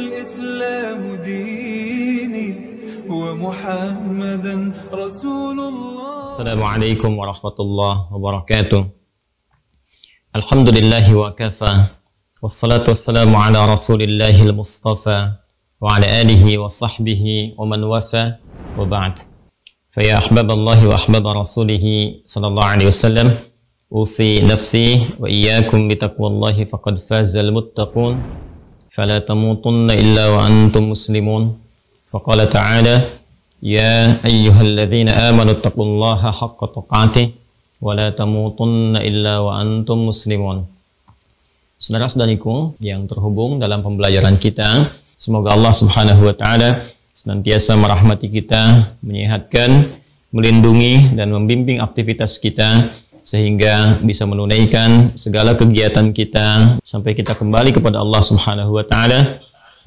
الإسلام ديني ومحمدا رسول الله. السلام عليكم ورحمة الله وبركاته. الحمد لله وكفى والصلاة والسلام على رسول الله المصطفى وعلى آله وصحبه ومن وفى وبعد. فيا أحباب الله وأحباب رسوله صلى الله عليه وسلم أوصي نفسي وإياكم بتقوى الله فقد فاز المتقون. فلا تموتن إلا وأنتم مسلمون فقال تعالى يا أيها الذين آمنوا اتقوا الله حق تقاته ولا تموتن إلا وأنتم مسلمون Saudara-saudariku yang terhubung dalam pembelajaran kita, semoga Allah Subhanahu wa taala senantiasa merahmati kita, menyehatkan, melindungi dan membimbing aktivitas kita sehingga bisa menunaikan segala kegiatan kita sampai kita kembali kepada Allah Subhanahu wa taala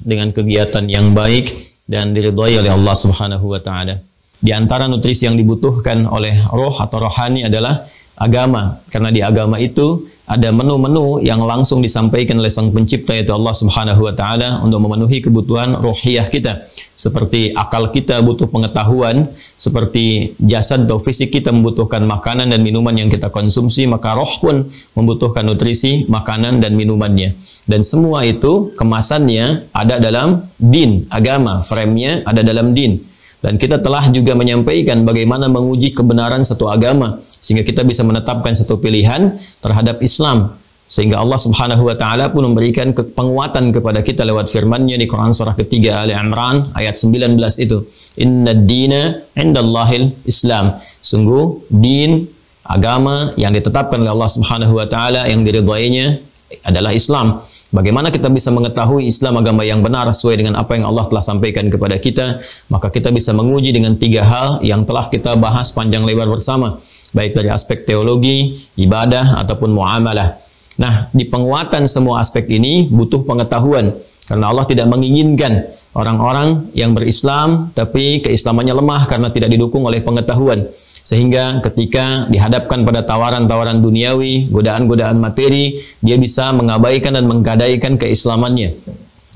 dengan kegiatan yang baik dan diridhai oleh Allah Subhanahu wa taala. Di antara nutrisi yang dibutuhkan oleh roh atau rohani adalah agama. Karena di agama itu ada menu-menu yang langsung disampaikan oleh Sang Pencipta yaitu Allah Subhanahu wa taala untuk memenuhi kebutuhan rohiyah kita. Seperti akal kita butuh pengetahuan, seperti jasad atau fisik kita membutuhkan makanan dan minuman yang kita konsumsi, maka roh pun membutuhkan nutrisi, makanan dan minumannya. Dan semua itu kemasannya ada dalam din, agama, frame-nya ada dalam din. Dan kita telah juga menyampaikan bagaimana menguji kebenaran satu agama sehingga kita bisa menetapkan satu pilihan terhadap Islam. Sehingga Allah Subhanahu wa taala pun memberikan penguatan kepada kita lewat firman-Nya di Quran surah ketiga Ali Imran ayat 19 itu. Inna dina indallahil Islam. Sungguh din agama yang ditetapkan oleh Allah Subhanahu wa taala yang diridhoinya adalah Islam. Bagaimana kita bisa mengetahui Islam agama yang benar sesuai dengan apa yang Allah telah sampaikan kepada kita? Maka kita bisa menguji dengan tiga hal yang telah kita bahas panjang lebar bersama baik dari aspek teologi, ibadah ataupun muamalah. Nah, di penguatan semua aspek ini butuh pengetahuan karena Allah tidak menginginkan orang-orang yang berislam tapi keislamannya lemah karena tidak didukung oleh pengetahuan. Sehingga ketika dihadapkan pada tawaran-tawaran duniawi, godaan-godaan materi, dia bisa mengabaikan dan menggadaikan keislamannya.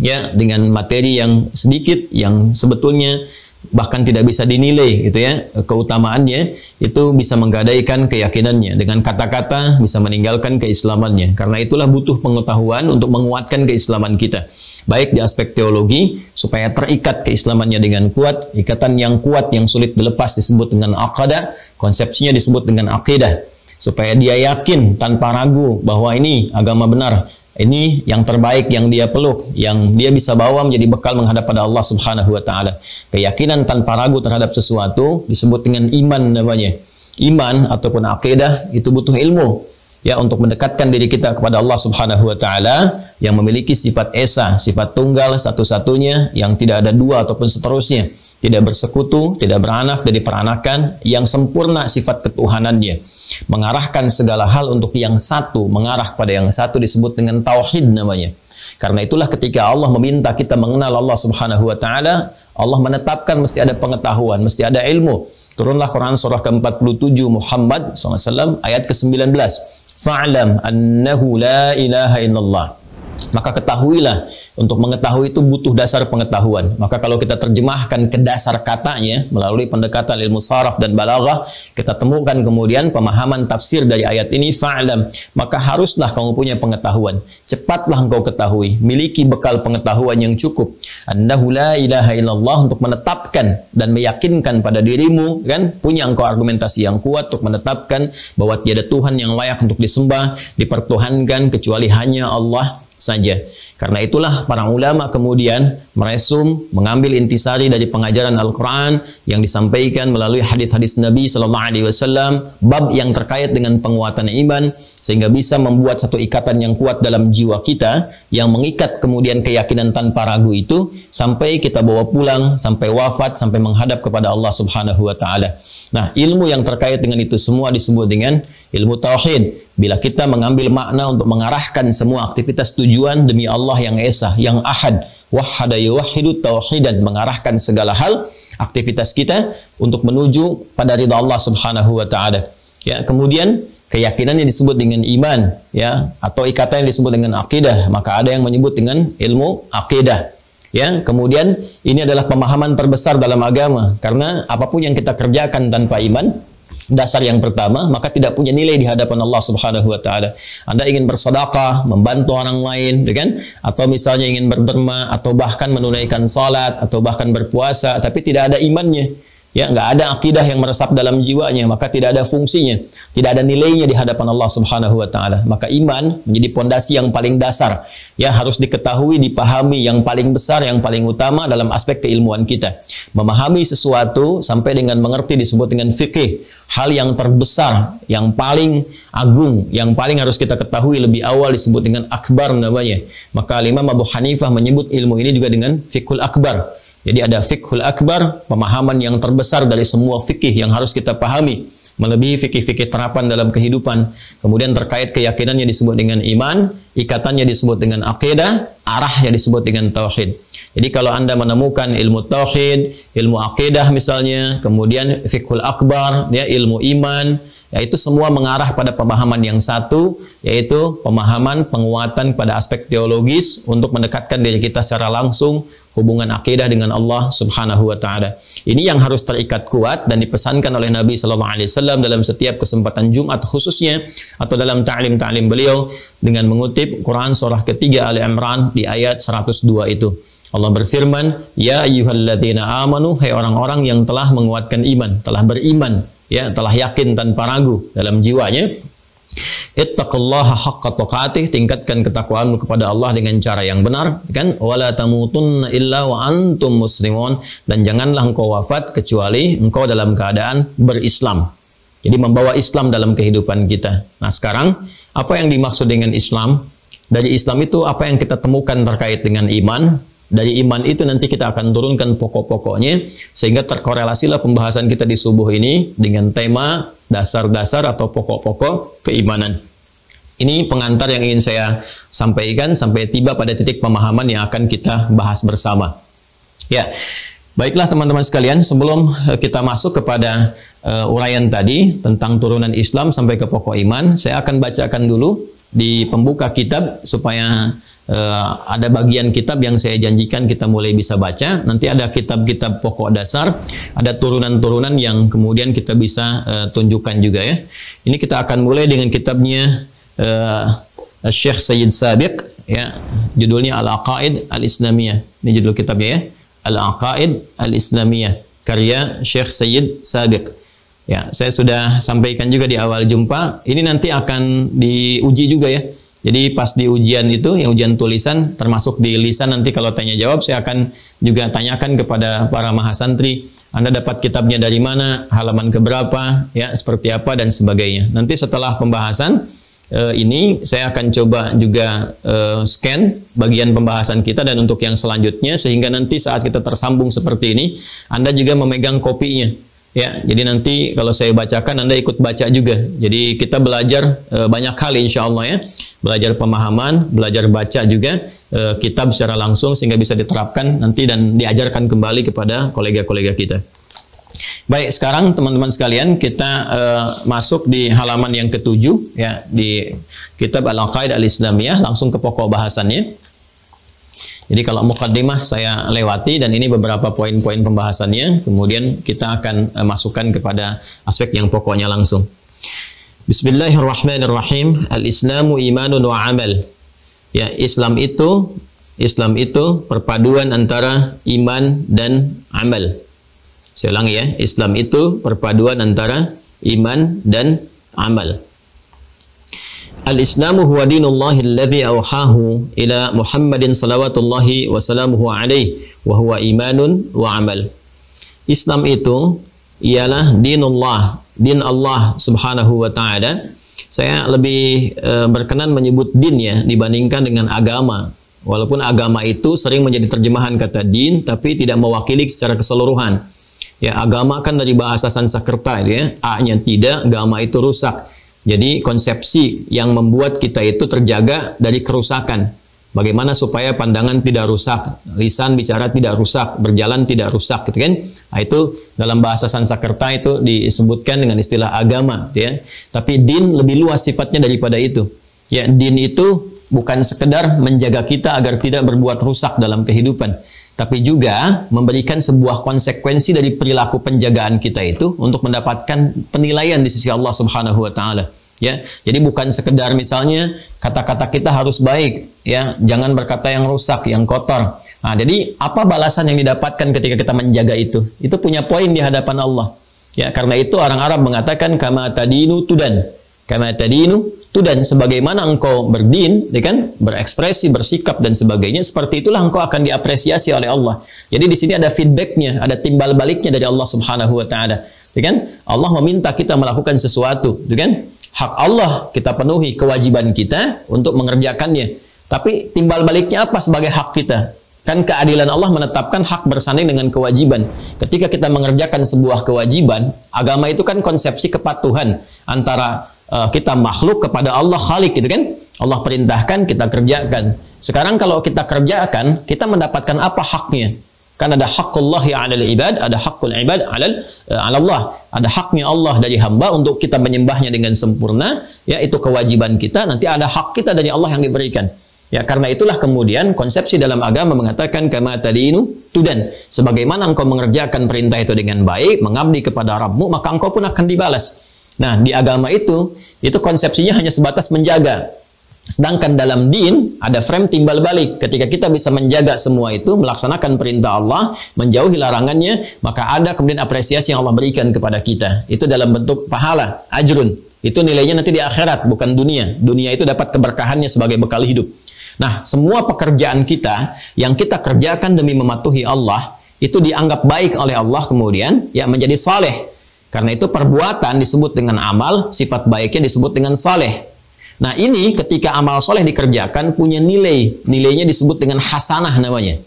Ya, dengan materi yang sedikit yang sebetulnya bahkan tidak bisa dinilai gitu ya. Keutamaannya itu bisa menggadaikan keyakinannya. Dengan kata-kata bisa meninggalkan keislamannya. Karena itulah butuh pengetahuan untuk menguatkan keislaman kita. Baik di aspek teologi supaya terikat keislamannya dengan kuat ikatan yang kuat yang sulit dilepas disebut dengan akadah konsepsinya disebut dengan akidah supaya dia yakin tanpa ragu bahwa ini agama benar ini yang terbaik yang dia peluk, yang dia bisa bawa menjadi bekal menghadap pada Allah Subhanahu wa taala. Keyakinan tanpa ragu terhadap sesuatu disebut dengan iman namanya. Iman ataupun akidah itu butuh ilmu ya untuk mendekatkan diri kita kepada Allah Subhanahu wa taala yang memiliki sifat esa, sifat tunggal satu-satunya yang tidak ada dua ataupun seterusnya, tidak bersekutu, tidak beranak, jadi peranakan yang sempurna sifat ketuhanannya mengarahkan segala hal untuk yang satu, mengarah pada yang satu disebut dengan tauhid namanya. Karena itulah ketika Allah meminta kita mengenal Allah Subhanahu wa taala, Allah menetapkan mesti ada pengetahuan, mesti ada ilmu. Turunlah Quran surah ke-47 Muhammad SAW ayat ke-19. Fa'lam annahu la ilaha illallah. Maka ketahuilah untuk mengetahui itu butuh dasar pengetahuan. Maka kalau kita terjemahkan ke dasar katanya melalui pendekatan ilmu saraf dan balaghah, kita temukan kemudian pemahaman tafsir dari ayat ini fa'lam. Maka haruslah kamu punya pengetahuan. Cepatlah engkau ketahui, miliki bekal pengetahuan yang cukup. Annahu la ilaha illallah untuk menetapkan dan meyakinkan pada dirimu kan punya engkau argumentasi yang kuat untuk menetapkan bahwa tiada Tuhan yang layak untuk disembah, dipertuhankan kecuali hanya Allah saja. Karena itulah para ulama kemudian meresum, mengambil intisari dari pengajaran Al-Quran yang disampaikan melalui hadis-hadis Nabi Sallallahu Alaihi Wasallam, bab yang terkait dengan penguatan iman, sehingga bisa membuat satu ikatan yang kuat dalam jiwa kita, yang mengikat kemudian keyakinan tanpa ragu itu, sampai kita bawa pulang, sampai wafat, sampai menghadap kepada Allah Subhanahu Wa Taala. Nah, ilmu yang terkait dengan itu semua disebut dengan ilmu tauhid. Bila kita mengambil makna untuk mengarahkan semua aktivitas tujuan demi Allah yang Esa, yang Ahad, wahada yuwahidu tauhidan, mengarahkan segala hal aktivitas kita untuk menuju pada ridha Allah Subhanahu wa taala. Ya, kemudian keyakinan yang disebut dengan iman, ya, atau ikatan yang disebut dengan akidah, maka ada yang menyebut dengan ilmu akidah. Ya, kemudian ini adalah pemahaman terbesar dalam agama karena apa pun yang kita kerjakan tanpa iman dasar yang pertama maka tidak punya nilai di hadapan Allah Subhanahu wa taala. Anda ingin bersedekah, membantu orang lain, ya kan? Atau misalnya ingin berderma atau bahkan menunaikan salat atau bahkan berpuasa tapi tidak ada imannya ya nggak ada akidah yang meresap dalam jiwanya maka tidak ada fungsinya tidak ada nilainya di hadapan Allah Subhanahu wa taala. Maka iman menjadi pondasi yang paling dasar ya harus diketahui dipahami yang paling besar yang paling utama dalam aspek keilmuan kita. Memahami sesuatu sampai dengan mengerti disebut dengan fikih hal yang terbesar yang paling agung yang paling harus kita ketahui lebih awal disebut dengan akbar namanya. Maka Imam Abu Hanifah menyebut ilmu ini juga dengan fikul akbar jadi ada fikhul akbar, pemahaman yang terbesar dari semua fikih yang harus kita pahami, melebihi fikih-fikih terapan dalam kehidupan. Kemudian terkait keyakinannya disebut dengan iman, ikatannya disebut dengan akidah, arahnya disebut dengan tauhid. Jadi kalau Anda menemukan ilmu tauhid, ilmu akidah misalnya, kemudian fikhul akbar, ya ilmu iman, yaitu semua mengarah pada pemahaman yang satu, yaitu pemahaman penguatan pada aspek teologis untuk mendekatkan diri kita secara langsung hubungan akidah dengan Allah Subhanahu wa taala. Ini yang harus terikat kuat dan dipesankan oleh Nabi sallallahu alaihi wasallam dalam setiap kesempatan Jumat khususnya atau dalam ta'lim-ta'lim beliau dengan mengutip Quran surah ketiga Ali Imran di ayat 102 itu. Allah berfirman, "Ya ayyuhalladzina amanu, hai orang-orang yang telah menguatkan iman, telah beriman, ya, telah yakin tanpa ragu dalam jiwanya, Ittaqullaha haqqa tuqatih, tingkatkan ketakwaanmu kepada Allah dengan cara yang benar, kan? Wala tamutunna illa wa antum muslimun dan janganlah engkau wafat kecuali engkau dalam keadaan berislam. Jadi membawa Islam dalam kehidupan kita. Nah, sekarang apa yang dimaksud dengan Islam? Dari Islam itu apa yang kita temukan terkait dengan iman? Dari iman itu nanti kita akan turunkan pokok-pokoknya sehingga terkorelasilah pembahasan kita di subuh ini dengan tema dasar-dasar atau pokok-pokok keimanan. Ini pengantar yang ingin saya sampaikan sampai tiba pada titik pemahaman yang akan kita bahas bersama. Ya, baiklah teman-teman sekalian, sebelum eh, kita masuk kepada uh, uraian tadi tentang turunan Islam sampai ke pokok iman, saya akan bacakan dulu di pembuka kitab supaya uh, ada bagian kitab yang saya janjikan kita mulai bisa baca. Nanti ada kitab-kitab pokok dasar, ada turunan-turunan yang kemudian kita bisa uh, tunjukkan juga ya. Ini kita akan mulai dengan kitabnya uh, Syekh Sayyid Sabiq ya. Judulnya Al-Aqaid Al-Islamiyah. Ini judul kitabnya ya. Al-Aqaid Al-Islamiyah karya Syekh Sayyid Sabiq. Ya, saya sudah sampaikan juga di awal jumpa. Ini nanti akan diuji juga ya jadi pas di ujian itu, yang ujian tulisan, termasuk di lisan nanti kalau tanya jawab, saya akan juga tanyakan kepada para mahasantri, Anda dapat kitabnya dari mana, halaman keberapa, ya seperti apa dan sebagainya. Nanti setelah pembahasan eh, ini, saya akan coba juga eh, scan bagian pembahasan kita dan untuk yang selanjutnya, sehingga nanti saat kita tersambung seperti ini, Anda juga memegang kopinya Ya, jadi nanti kalau saya bacakan Anda ikut baca juga. Jadi kita belajar e, banyak hal insya Allah ya. Belajar pemahaman, belajar baca juga e, kitab secara langsung sehingga bisa diterapkan nanti dan diajarkan kembali kepada kolega-kolega kita. Baik, sekarang teman-teman sekalian kita e, masuk di halaman yang ketujuh ya di kitab Al-Aqaid Al-Islamiyah langsung ke pokok bahasannya. Jadi kalau mukaddimah saya lewati dan ini beberapa poin-poin pembahasannya, kemudian kita akan uh, masukkan kepada aspek yang pokoknya langsung. Bismillahirrahmanirrahim. Al-Islamu imanun wa amal. Ya, Islam itu Islam itu perpaduan antara iman dan amal. Saya ulangi ya, Islam itu perpaduan antara iman dan amal. Al-Islamu huwa dinullahi alladhi awhahu ila Muhammadin salawatullahi wa salamuhu alaihi wa huwa imanun wa amal. Islam itu ialah dinullah, din Allah Subhanahu wa taala. Saya lebih e, berkenan menyebut din ya dibandingkan dengan agama. Walaupun agama itu sering menjadi terjemahan kata din tapi tidak mewakili secara keseluruhan. Ya, agama kan dari bahasa Sanskerta ya. A-nya tidak, agama itu rusak jadi konsepsi yang membuat kita itu terjaga dari kerusakan. Bagaimana supaya pandangan tidak rusak, lisan bicara tidak rusak, berjalan tidak rusak, gitu kan? Nah, itu dalam bahasa Sanskerta itu disebutkan dengan istilah agama, ya. Tapi din lebih luas sifatnya daripada itu. Ya, din itu bukan sekedar menjaga kita agar tidak berbuat rusak dalam kehidupan, tapi juga memberikan sebuah konsekuensi dari perilaku penjagaan kita itu untuk mendapatkan penilaian di sisi Allah Subhanahu wa taala. Ya, jadi bukan sekedar misalnya kata-kata kita harus baik, ya, jangan berkata yang rusak, yang kotor. Nah, jadi apa balasan yang didapatkan ketika kita menjaga itu? Itu punya poin di hadapan Allah. Ya, karena itu orang Arab mengatakan kama tadinu tudan. Kama tadinu tudan sebagaimana engkau berdin, ya kan, berekspresi, bersikap dan sebagainya, seperti itulah engkau akan diapresiasi oleh Allah. Jadi di sini ada feedbacknya, ada timbal baliknya dari Allah Subhanahu wa taala. Ya kan? Allah meminta kita melakukan sesuatu, ya kan? Hak Allah kita penuhi kewajiban kita untuk mengerjakannya. Tapi timbal baliknya apa sebagai hak kita? Kan keadilan Allah menetapkan hak bersanding dengan kewajiban. Ketika kita mengerjakan sebuah kewajiban, agama itu kan konsepsi kepatuhan antara uh, kita makhluk kepada Allah Khalik gitu kan? Allah perintahkan kita kerjakan. Sekarang kalau kita kerjakan, kita mendapatkan apa haknya? Kan ada hakullah yang ada ibad, ada hakul ibad alal uh, Allah. Ada haknya Allah dari hamba untuk kita menyembahnya dengan sempurna, ya itu kewajiban kita. Nanti ada hak kita dari Allah yang diberikan. Ya, karena itulah kemudian konsepsi dalam agama mengatakan kama tadinu tudan. Sebagaimana engkau mengerjakan perintah itu dengan baik, mengabdi kepada Rabbmu, maka engkau pun akan dibalas. Nah, di agama itu, itu konsepsinya hanya sebatas menjaga. Sedangkan dalam din ada frame timbal balik. Ketika kita bisa menjaga semua itu, melaksanakan perintah Allah, menjauhi larangannya, maka ada kemudian apresiasi yang Allah berikan kepada kita. Itu dalam bentuk pahala, ajrun. Itu nilainya nanti di akhirat, bukan dunia. Dunia itu dapat keberkahannya sebagai bekal hidup. Nah, semua pekerjaan kita yang kita kerjakan demi mematuhi Allah, itu dianggap baik oleh Allah kemudian ya menjadi saleh. Karena itu perbuatan disebut dengan amal, sifat baiknya disebut dengan saleh. Nah ini ketika amal soleh dikerjakan punya nilai, nilainya disebut dengan hasanah namanya.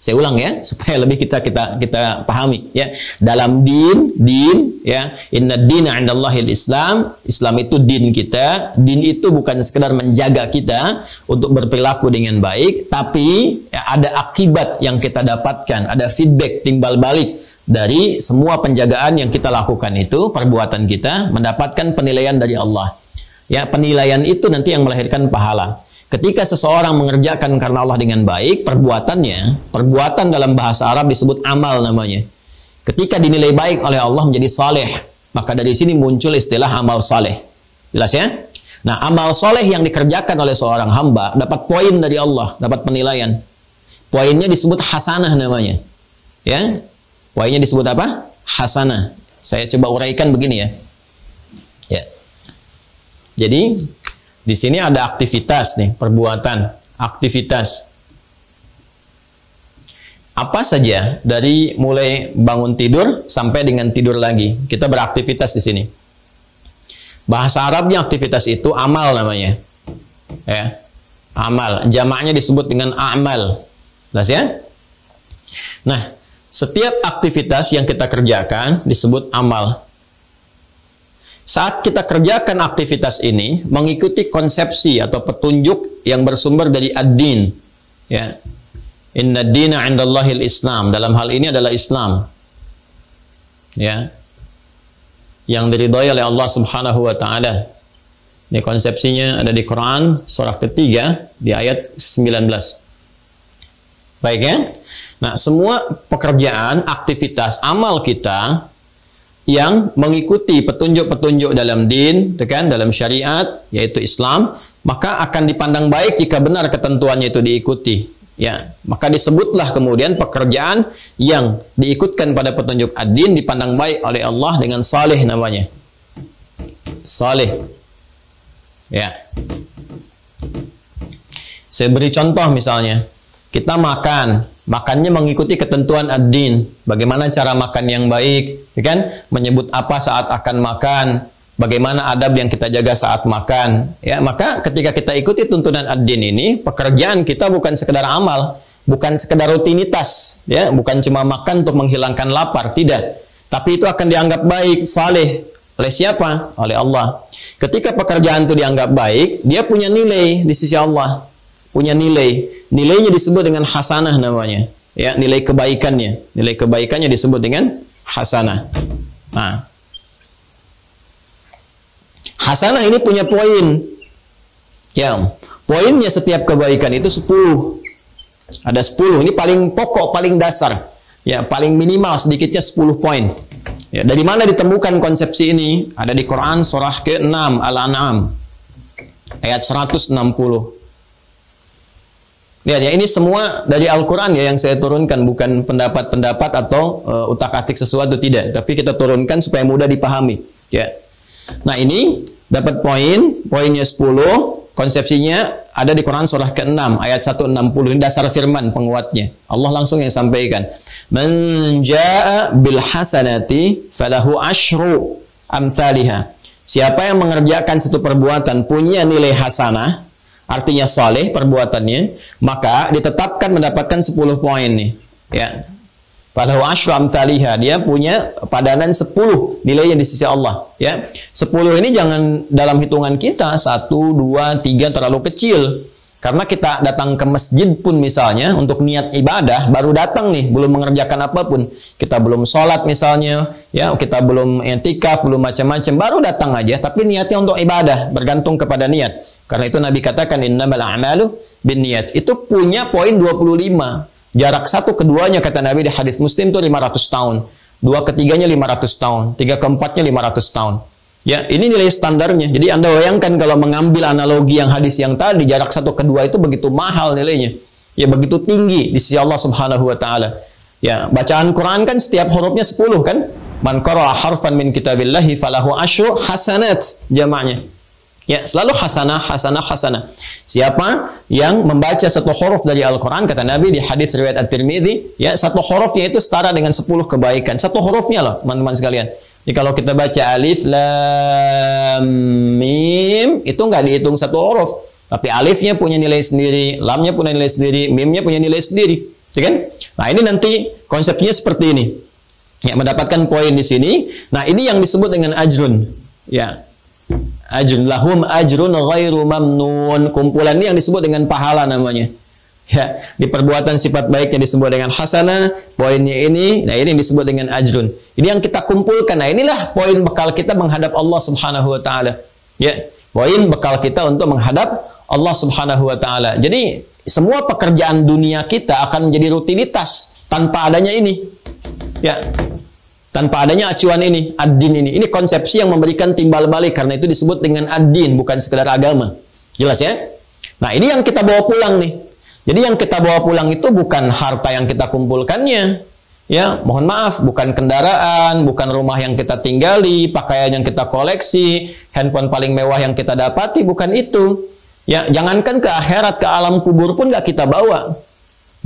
Saya ulang ya supaya lebih kita kita kita pahami ya. Dalam din, din ya, inna dina indallahil Islam. Islam itu din kita. Din itu bukan sekedar menjaga kita untuk berperilaku dengan baik, tapi ya, ada akibat yang kita dapatkan, ada feedback timbal balik dari semua penjagaan yang kita lakukan itu, perbuatan kita mendapatkan penilaian dari Allah. Ya, penilaian itu nanti yang melahirkan pahala. Ketika seseorang mengerjakan karena Allah dengan baik, perbuatannya, perbuatan dalam bahasa Arab disebut amal namanya. Ketika dinilai baik oleh Allah menjadi saleh, maka dari sini muncul istilah amal saleh. Jelas ya? Nah, amal soleh yang dikerjakan oleh seorang hamba dapat poin dari Allah, dapat penilaian. Poinnya disebut hasanah namanya. Ya, poinnya disebut apa? Hasanah. Saya coba uraikan begini ya. Ya. Jadi di sini ada aktivitas nih, perbuatan, aktivitas. Apa saja dari mulai bangun tidur sampai dengan tidur lagi. Kita beraktivitas di sini. Bahasa Arabnya aktivitas itu amal namanya. Ya. Amal. Jamaknya disebut dengan amal. Jelas ya? Nah, setiap aktivitas yang kita kerjakan disebut amal saat kita kerjakan aktivitas ini mengikuti konsepsi atau petunjuk yang bersumber dari ad-din. Ya. Inna dina indallahil islam dalam hal ini adalah Islam. Ya. Yang diridhoi oleh Allah Subhanahu wa taala. Ini konsepsinya ada di Quran surah ketiga di ayat 19 baik ya? Nah semua pekerjaan aktivitas amal kita yang mengikuti petunjuk-petunjuk dalam din, kan, dalam syariat, yaitu Islam, maka akan dipandang baik jika benar ketentuannya itu diikuti. Ya, maka disebutlah kemudian pekerjaan yang diikutkan pada petunjuk ad-din dipandang baik oleh Allah dengan saleh namanya. Saleh. Ya. Saya beri contoh misalnya, kita makan, makannya mengikuti ketentuan ad-din. Bagaimana cara makan yang baik, ya kan? Menyebut apa saat akan makan, bagaimana adab yang kita jaga saat makan. Ya, maka ketika kita ikuti tuntunan ad-din ini, pekerjaan kita bukan sekedar amal, bukan sekedar rutinitas, ya, bukan cuma makan untuk menghilangkan lapar, tidak. Tapi itu akan dianggap baik, saleh oleh siapa? Oleh Allah. Ketika pekerjaan itu dianggap baik, dia punya nilai di sisi Allah. Punya nilai nilainya disebut dengan hasanah namanya ya nilai kebaikannya nilai kebaikannya disebut dengan hasanah nah hasanah ini punya poin ya Poinnya setiap kebaikan itu 10. Ada 10. Ini paling pokok, paling dasar. Ya, paling minimal sedikitnya 10 poin. Ya, dari mana ditemukan konsepsi ini? Ada di Quran surah ke-6 Al-An'am ayat 160. Lihat ya, ini semua dari Al-Quran ya yang saya turunkan, bukan pendapat-pendapat atau uh, utak-atik sesuatu tidak, tapi kita turunkan supaya mudah dipahami. Ya. Nah ini dapat poin, poinnya 10, konsepsinya ada di Quran surah ke-6 ayat 160 ini dasar firman penguatnya. Allah langsung yang sampaikan. Man jaa bil hasanati falahu asyru amthaliha. Siapa yang mengerjakan satu perbuatan punya nilai hasanah, artinya soleh perbuatannya, maka ditetapkan mendapatkan 10 poin nih. Ya. Falahu asyru amthaliha. Dia punya padanan 10 nilainya di sisi Allah. Ya. 10 ini jangan dalam hitungan kita, 1, 2, 3 terlalu kecil. Karena kita datang ke masjid pun misalnya untuk niat ibadah baru datang nih belum mengerjakan apa pun. Kita belum sholat misalnya ya kita belum etikaf belum macam-macam baru datang aja. Tapi niatnya untuk ibadah bergantung kepada niat. Karena itu Nabi katakan innamal a'malu bin niat itu punya poin 25 jarak satu keduanya kata Nabi di hadis Muslim itu 500 tahun. Dua ketiganya 500 tahun. Tiga keempatnya 500 tahun Ya, ini nilai standarnya. Jadi Anda bayangkan kalau mengambil analogi yang hadis yang tadi, jarak satu kedua itu begitu mahal nilainya. Ya, begitu tinggi di sisi Allah Subhanahu wa taala. Ya, bacaan Quran kan setiap hurufnya 10 kan? Man qara'a harfan min kitabillahi falahu asyru hasanat jamaknya. Ya, selalu hasanah, hasanah, hasanah. Siapa yang membaca satu huruf dari Al-Quran, kata Nabi di hadis riwayat At-Tirmidzi, ya, satu hurufnya itu setara dengan 10 kebaikan. Satu hurufnya loh, teman-teman sekalian. Jadi kalau kita baca alif lam mim itu nggak dihitung satu huruf, tapi alifnya punya nilai sendiri, lamnya punya nilai sendiri, mimnya punya nilai sendiri, ya kan? Nah ini nanti konsepnya seperti ini. Ya mendapatkan poin di sini. Nah ini yang disebut dengan ajrun. Ya ajrun lahum ajrun ghairu mamnun. Kumpulan ini yang disebut dengan pahala namanya. Ya, di perbuatan sifat baiknya disebut dengan hasanah, poinnya ini, nah ini yang disebut dengan ajrun. Ini yang kita kumpulkan. Nah, inilah poin bekal kita menghadap Allah Subhanahu wa taala. Ya, poin bekal kita untuk menghadap Allah Subhanahu wa taala. Jadi, semua pekerjaan dunia kita akan menjadi rutinitas tanpa adanya ini. Ya. Tanpa adanya acuan ini, ad-din ini. Ini konsepsi yang memberikan timbal balik karena itu disebut dengan ad-din, bukan sekedar agama. Jelas ya? Nah, ini yang kita bawa pulang nih. Jadi yang kita bawa pulang itu bukan harta yang kita kumpulkannya. Ya, mohon maaf, bukan kendaraan, bukan rumah yang kita tinggali, pakaian yang kita koleksi, handphone paling mewah yang kita dapati, bukan itu. Ya, jangankan ke akhirat, ke alam kubur pun nggak kita bawa.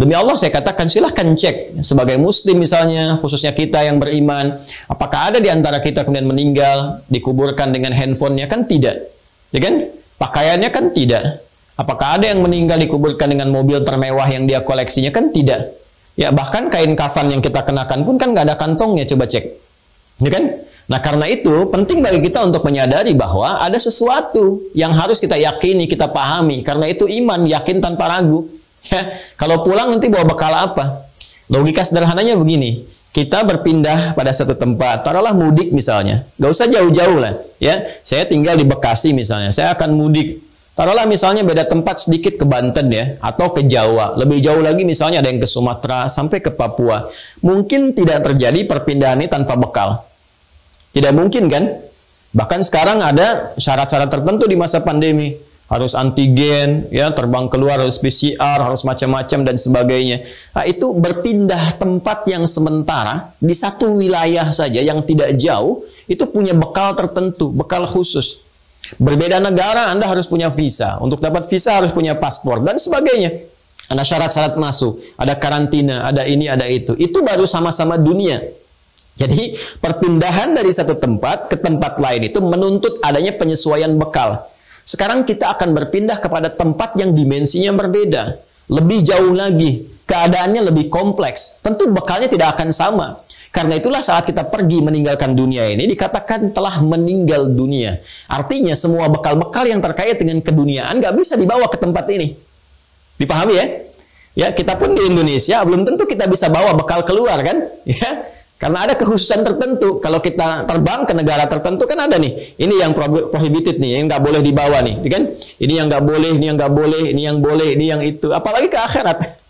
Demi Allah saya katakan silahkan cek sebagai muslim misalnya khususnya kita yang beriman apakah ada di antara kita kemudian meninggal dikuburkan dengan handphonenya kan tidak ya kan pakaiannya kan tidak Apakah ada yang meninggal dikuburkan dengan mobil termewah yang dia koleksinya? Kan tidak. Ya bahkan kain kafan yang kita kenakan pun kan nggak ada kantongnya. Coba cek. Ya kan? Nah karena itu penting bagi kita untuk menyadari bahwa ada sesuatu yang harus kita yakini, kita pahami. Karena itu iman, yakin tanpa ragu. Ya, kalau pulang nanti bawa bekal apa? Logika sederhananya begini. Kita berpindah pada satu tempat, taruhlah mudik misalnya. Gak usah jauh-jauh lah. Ya, saya tinggal di Bekasi misalnya. Saya akan mudik Taruhlah misalnya beda tempat sedikit ke Banten ya, atau ke Jawa. Lebih jauh lagi misalnya ada yang ke Sumatera sampai ke Papua. Mungkin tidak terjadi perpindahan ini tanpa bekal. Tidak mungkin kan? Bahkan sekarang ada syarat-syarat tertentu di masa pandemi. Harus antigen, ya terbang keluar harus PCR, harus macam-macam dan sebagainya. Nah, itu berpindah tempat yang sementara di satu wilayah saja yang tidak jauh, itu punya bekal tertentu, bekal khusus. Berbeda negara Anda harus punya visa. Untuk dapat visa harus punya paspor dan sebagainya. Ada syarat-syarat masuk, ada karantina, ada ini, ada itu. Itu baru sama-sama dunia. Jadi perpindahan dari satu tempat ke tempat lain itu menuntut adanya penyesuaian bekal. Sekarang kita akan berpindah kepada tempat yang dimensinya berbeda. Lebih jauh lagi. Keadaannya lebih kompleks. Tentu bekalnya tidak akan sama. Karena itulah saat kita pergi meninggalkan dunia ini dikatakan telah meninggal dunia. Artinya semua bekal-bekal yang terkait dengan keduniaan nggak bisa dibawa ke tempat ini. Dipahami ya? Ya, kita pun di Indonesia belum tentu kita bisa bawa bekal keluar kan? Ya. Karena ada kekhususan tertentu. Kalau kita terbang ke negara tertentu kan ada nih. Ini yang prohibited nih, yang nggak boleh dibawa nih, kan? Ini yang nggak boleh, ini yang nggak boleh, ini yang boleh, ini yang itu. Apalagi ke akhirat.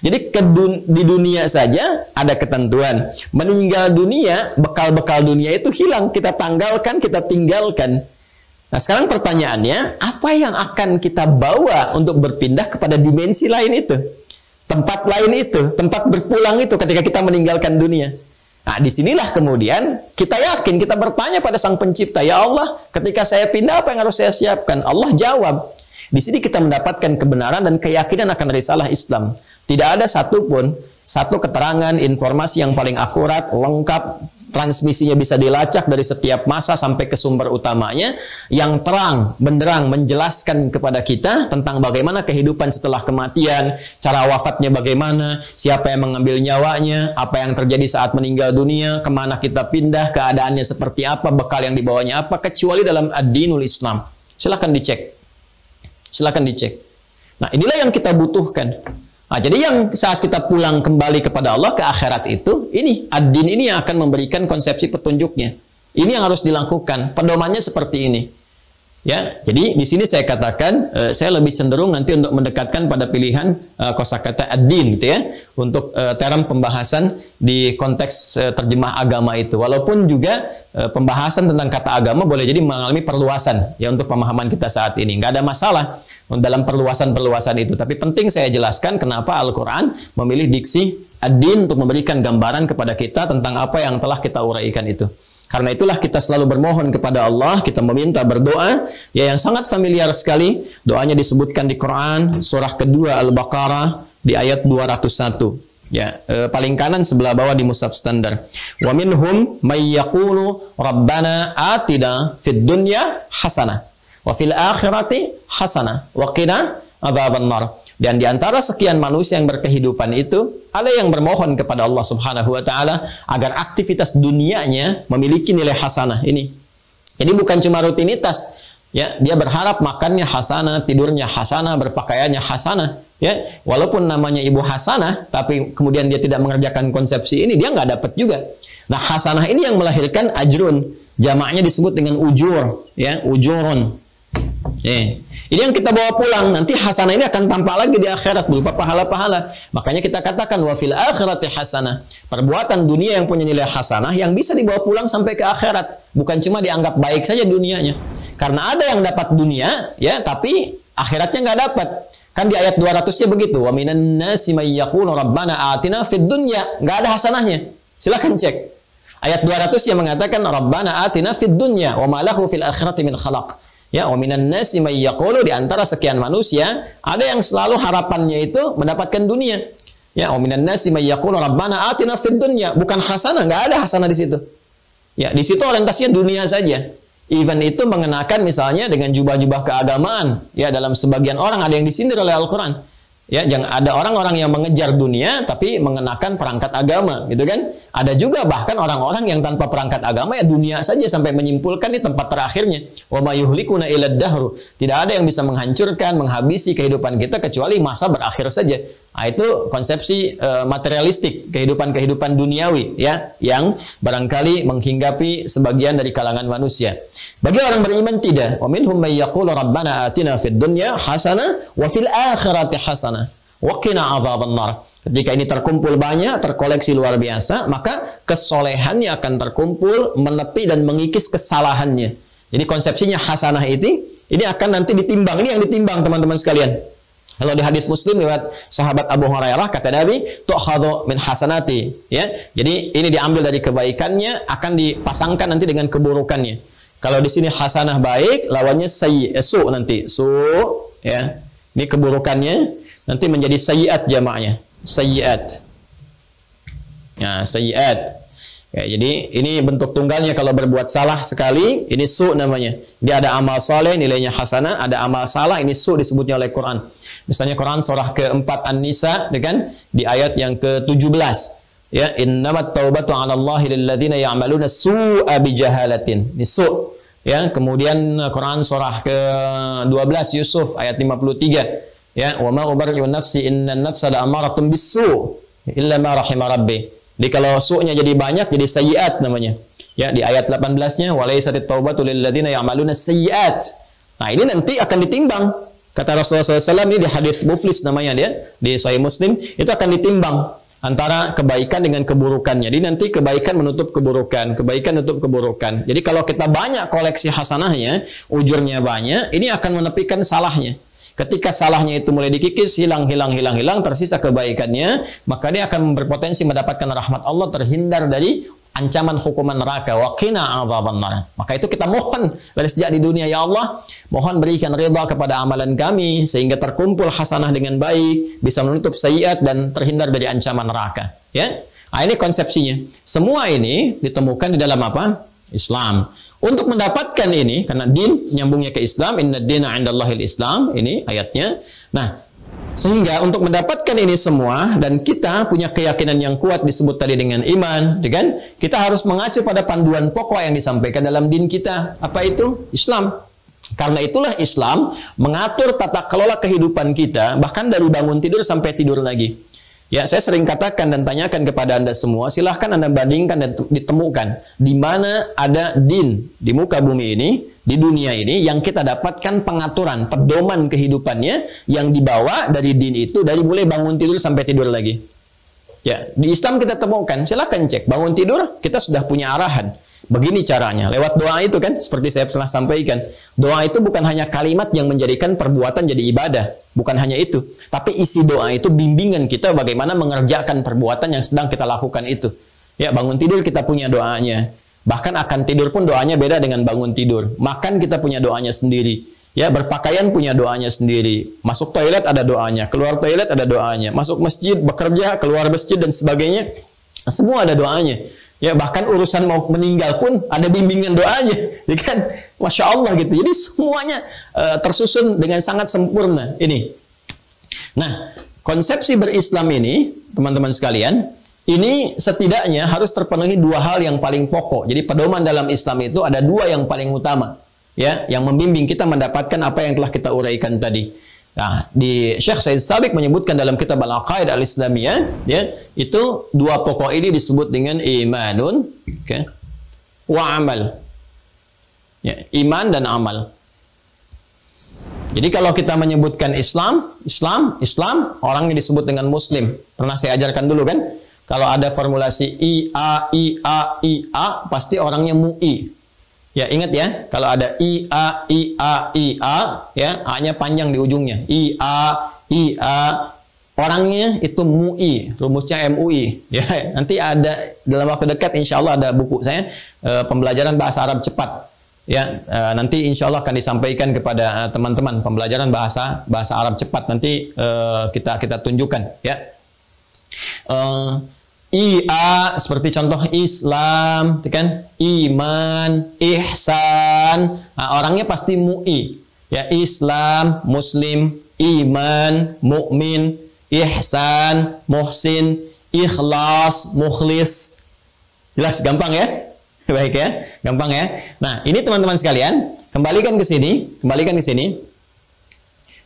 Jadi ke dun di dunia saja ada ketentuan. Meninggal dunia, bekal-bekal dunia itu hilang. Kita tanggalkan, kita tinggalkan. Nah sekarang pertanyaannya, apa yang akan kita bawa untuk berpindah kepada dimensi lain itu? Tempat lain itu, tempat berpulang itu ketika kita meninggalkan dunia. Nah, di sinilah kemudian kita yakin, kita bertanya pada Sang Pencipta, Ya Allah, ketika saya pindah, apa yang harus saya siapkan? Allah jawab. Di sini kita mendapatkan kebenaran dan keyakinan akan risalah Islam. Tidak ada satupun, satu keterangan, informasi yang paling akurat, lengkap, transmisinya bisa dilacak dari setiap masa sampai ke sumber utamanya yang terang, benderang menjelaskan kepada kita tentang bagaimana kehidupan setelah kematian, cara wafatnya bagaimana, siapa yang mengambil nyawanya, apa yang terjadi saat meninggal dunia, ke mana kita pindah, keadaannya seperti apa, bekal yang dibawanya apa, kecuali dalam ad-dinul Islam. Silahkan dicek. Silahkan dicek. Nah inilah yang kita butuhkan. Nah, jadi yang saat kita pulang kembali kepada Allah ke akhirat itu, ini ad-din ini yang akan memberikan konsepsi petunjuknya. Ini yang harus dilakukan. Pedomannya seperti ini. Ya, jadi di sini saya katakan uh, saya lebih cenderung nanti untuk mendekatkan pada pilihan uh, kosakata ad-din gitu ya untuk uh, term pembahasan di konteks uh, terjemah agama itu. Walaupun juga uh, pembahasan tentang kata agama boleh jadi mengalami perluasan ya untuk pemahaman kita saat ini. Nggak ada masalah dalam perluasan-perluasan itu. Tapi penting saya jelaskan kenapa Al-Quran memilih diksi ad-din untuk memberikan gambaran kepada kita tentang apa yang telah kita uraikan itu. Karena itulah kita selalu bermohon kepada Allah, kita meminta berdoa, ya yang sangat familiar sekali. Doanya disebutkan di Quran, surah kedua Al-Baqarah, di ayat 201. Ya, e, paling kanan sebelah bawah di mushaf standar. Wa minhum may yaqulu rabbana atina fid dunya hasanah wa fil akhirati hasanah wa qina adzaban nar. Dan di antara sekian manusia yang berkehidupan itu, ada yang bermohon kepada Allah Subhanahu wa taala agar aktivitas dunianya memiliki nilai hasanah ini. Jadi bukan cuma rutinitas, ya, dia berharap makannya hasanah, tidurnya hasanah, berpakaiannya hasanah, ya. Walaupun namanya ibu hasanah, tapi kemudian dia tidak mengerjakan konsepsi ini, dia nggak dapat juga. Nah, hasanah ini yang melahirkan ajrun. Jamaknya disebut dengan ujur, ya, ujurun. Ya. Ini yang kita bawa pulang. Nanti hasanah ini akan tampak lagi di akhirat berupa pahala-pahala. Makanya kita katakan wa fil akhirati hasanah. Perbuatan dunia yang punya nilai hasanah yang bisa dibawa pulang sampai ke akhirat. Bukan cuma dianggap baik saja dunianya. Karena ada yang dapat dunia, ya, tapi akhiratnya nggak dapat. Kan di ayat 200-nya begitu. Wa minan nasi may yaqulu rabbana atina fid dunya. Nggak ada hasanahnya. Silakan cek. Ayat 200 yang mengatakan rabbana atina fid dunya wa ma lahu fil akhirati min khalaq. Ya, wa minan nasi may yaqulu di antara sekian manusia ada yang selalu harapannya itu mendapatkan dunia. Ya, wa minan nasi may yaqulu rabbana atina fid dunya, bukan hasanah, enggak ada hasanah di situ. Ya, di situ orientasinya dunia saja. Event itu mengenakan misalnya dengan jubah-jubah keagamaan. Ya, dalam sebagian orang ada yang disindir oleh Al-Qur'an. Ya, jangan ada orang-orang yang mengejar dunia tapi mengenakan perangkat agama, gitu kan? Ada juga bahkan orang-orang yang tanpa perangkat agama ya dunia saja sampai menyimpulkan ini tempat terakhirnya. Wa mayuhlikuna ilad dahru. Tidak ada yang bisa menghancurkan, menghabisi kehidupan kita kecuali masa berakhir saja. Nah, itu konsepsi uh, materialistik, kehidupan-kehidupan duniawi ya, yang barangkali menghinggapi sebagian dari kalangan manusia. Bagi orang beriman tidak. Wa minhum may yaqulu rabbana atina fid dunya hasanah wa fil akhirati hasanah wa qina adzaban nar. Ketika ini terkumpul banyak, terkoleksi luar biasa, maka kesolehannya akan terkumpul, menepi dan mengikis kesalahannya. Jadi konsepsinya hasanah itu, ini akan nanti ditimbang. Ini yang ditimbang teman-teman sekalian. Kalau di hadis Muslim lewat sahabat Abu Hurairah kata Nabi, "Tu'khadhu min hasanati." Ya. Jadi ini diambil dari kebaikannya akan dipasangkan nanti dengan keburukannya. Kalau di sini hasanah baik, lawannya sayyi eh, su nanti. Su ya. Ini keburukannya nanti menjadi sayyiat jamaknya. Sayyiat. Ya, sayyiat. Ya, jadi ini bentuk tunggalnya kalau berbuat salah sekali, ini su namanya. Dia ada amal saleh nilainya hasanah, ada amal salah ini su disebutnya oleh Quran. Misalnya Quran surah keempat An-Nisa ya kan di ayat yang ke-17 ya innamat taubatu 'ala Allah lil ladzina ya'maluna su'a bijahalatin. Ini su ya. Kemudian Quran surah ke-12 Yusuf ayat 53 ya wa ma ubarri'u nafsi inna nafsa la'amaratun bis-su' illa ma rahima rabbi Jadi kalau su'nya jadi banyak jadi sayyiat namanya. Ya, di ayat 18-nya walaisatit taubatu lil ladzina ya'maluna sayyiat. Nah, ini nanti akan ditimbang. Kata Rasulullah SAW ini di hadis Muflis namanya dia di Sahih Muslim itu akan ditimbang antara kebaikan dengan keburukannya. Jadi nanti kebaikan menutup keburukan, kebaikan menutup keburukan. Jadi kalau kita banyak koleksi hasanahnya, ujurnya banyak, ini akan menepikan salahnya. Ketika salahnya itu mulai dikikis, hilang, hilang, hilang, hilang, tersisa kebaikannya, maka dia akan berpotensi mendapatkan rahmat Allah terhindar dari ancaman hukuman neraka wa qina. Maka itu kita mohon dari sejak di dunia ya Allah, mohon berikan ridha kepada amalan kami sehingga terkumpul hasanah dengan baik, bisa menutup sayiat dan terhindar dari ancaman neraka. Ya. Nah, ini konsepsinya. Semua ini ditemukan di dalam apa? Islam. Untuk mendapatkan ini, karena din nyambungnya ke Islam, inna dina indallahil Islam, ini ayatnya. Nah, sehingga untuk mendapatkan ini semua dan kita punya keyakinan yang kuat disebut tadi dengan iman, dengan kita harus mengacu pada panduan pokok yang disampaikan dalam din kita. Apa itu? Islam. Karena itulah Islam mengatur tata kelola kehidupan kita bahkan dari bangun tidur sampai tidur lagi. Ya, saya sering katakan dan tanyakan kepada Anda semua, silahkan Anda bandingkan dan ditemukan di mana ada din di muka bumi ini, di dunia ini yang kita dapatkan pengaturan, pedoman kehidupannya yang dibawa dari din itu dari mulai bangun tidur sampai tidur lagi. Ya, di Islam kita temukan, silahkan cek bangun tidur kita sudah punya arahan. Begini caranya, lewat doa itu kan, seperti saya telah sampaikan. Doa itu bukan hanya kalimat yang menjadikan perbuatan jadi ibadah. Bukan hanya itu. Tapi isi doa itu bimbingan kita bagaimana mengerjakan perbuatan yang sedang kita lakukan itu. Ya, bangun tidur kita punya doanya. Bahkan akan tidur pun doanya beda dengan bangun tidur. Makan kita punya doanya sendiri. Ya, berpakaian punya doanya sendiri. Masuk toilet ada doanya, keluar toilet ada doanya. Masuk masjid, bekerja, keluar masjid dan sebagainya. Semua ada doanya. Ya bahkan urusan mau meninggal pun ada bimbingan doanya, ya kan? Masya Allah gitu. Jadi semuanya uh, tersusun dengan sangat sempurna. Ini. Nah, konsepsi berislam ini, teman-teman sekalian, ini setidaknya harus terpenuhi dua hal yang paling pokok. Jadi pedoman dalam Islam itu ada dua yang paling utama, ya, yang membimbing kita mendapatkan apa yang telah kita uraikan tadi. Nah, di Syekh Said Sabik menyebutkan dalam kitab Al-Aqaid Al-Islamiyah, ya, itu dua pokok ini disebut dengan imanun, okay, wa amal. Ya, iman dan amal. Jadi kalau kita menyebutkan Islam, Islam, Islam, orangnya disebut dengan Muslim. Pernah saya ajarkan dulu kan? Kalau ada formulasi I A I A I A, pasti orangnya MUI. Ya ingat ya, kalau ada i a i a i a ya a-nya panjang di ujungnya. I a i a orangnya itu MUI, rumusnya MUI. Ya, nanti ada dalam waktu dekat insya Allah ada buku saya e, pembelajaran bahasa Arab cepat. Ya, e, nanti insya Allah akan disampaikan kepada eh, teman-teman pembelajaran bahasa bahasa Arab cepat nanti e, kita kita tunjukkan ya. E, IA seperti contoh Islam, kan? Iman, ihsan. Nah, orangnya pasti mu'i. Ya, Islam, Muslim, iman, mukmin, ihsan, muhsin, ikhlas, mukhlis. Jelas gampang ya? Baik ya, gampang ya. Nah, ini teman-teman sekalian, kembalikan ke sini, kembalikan ke sini.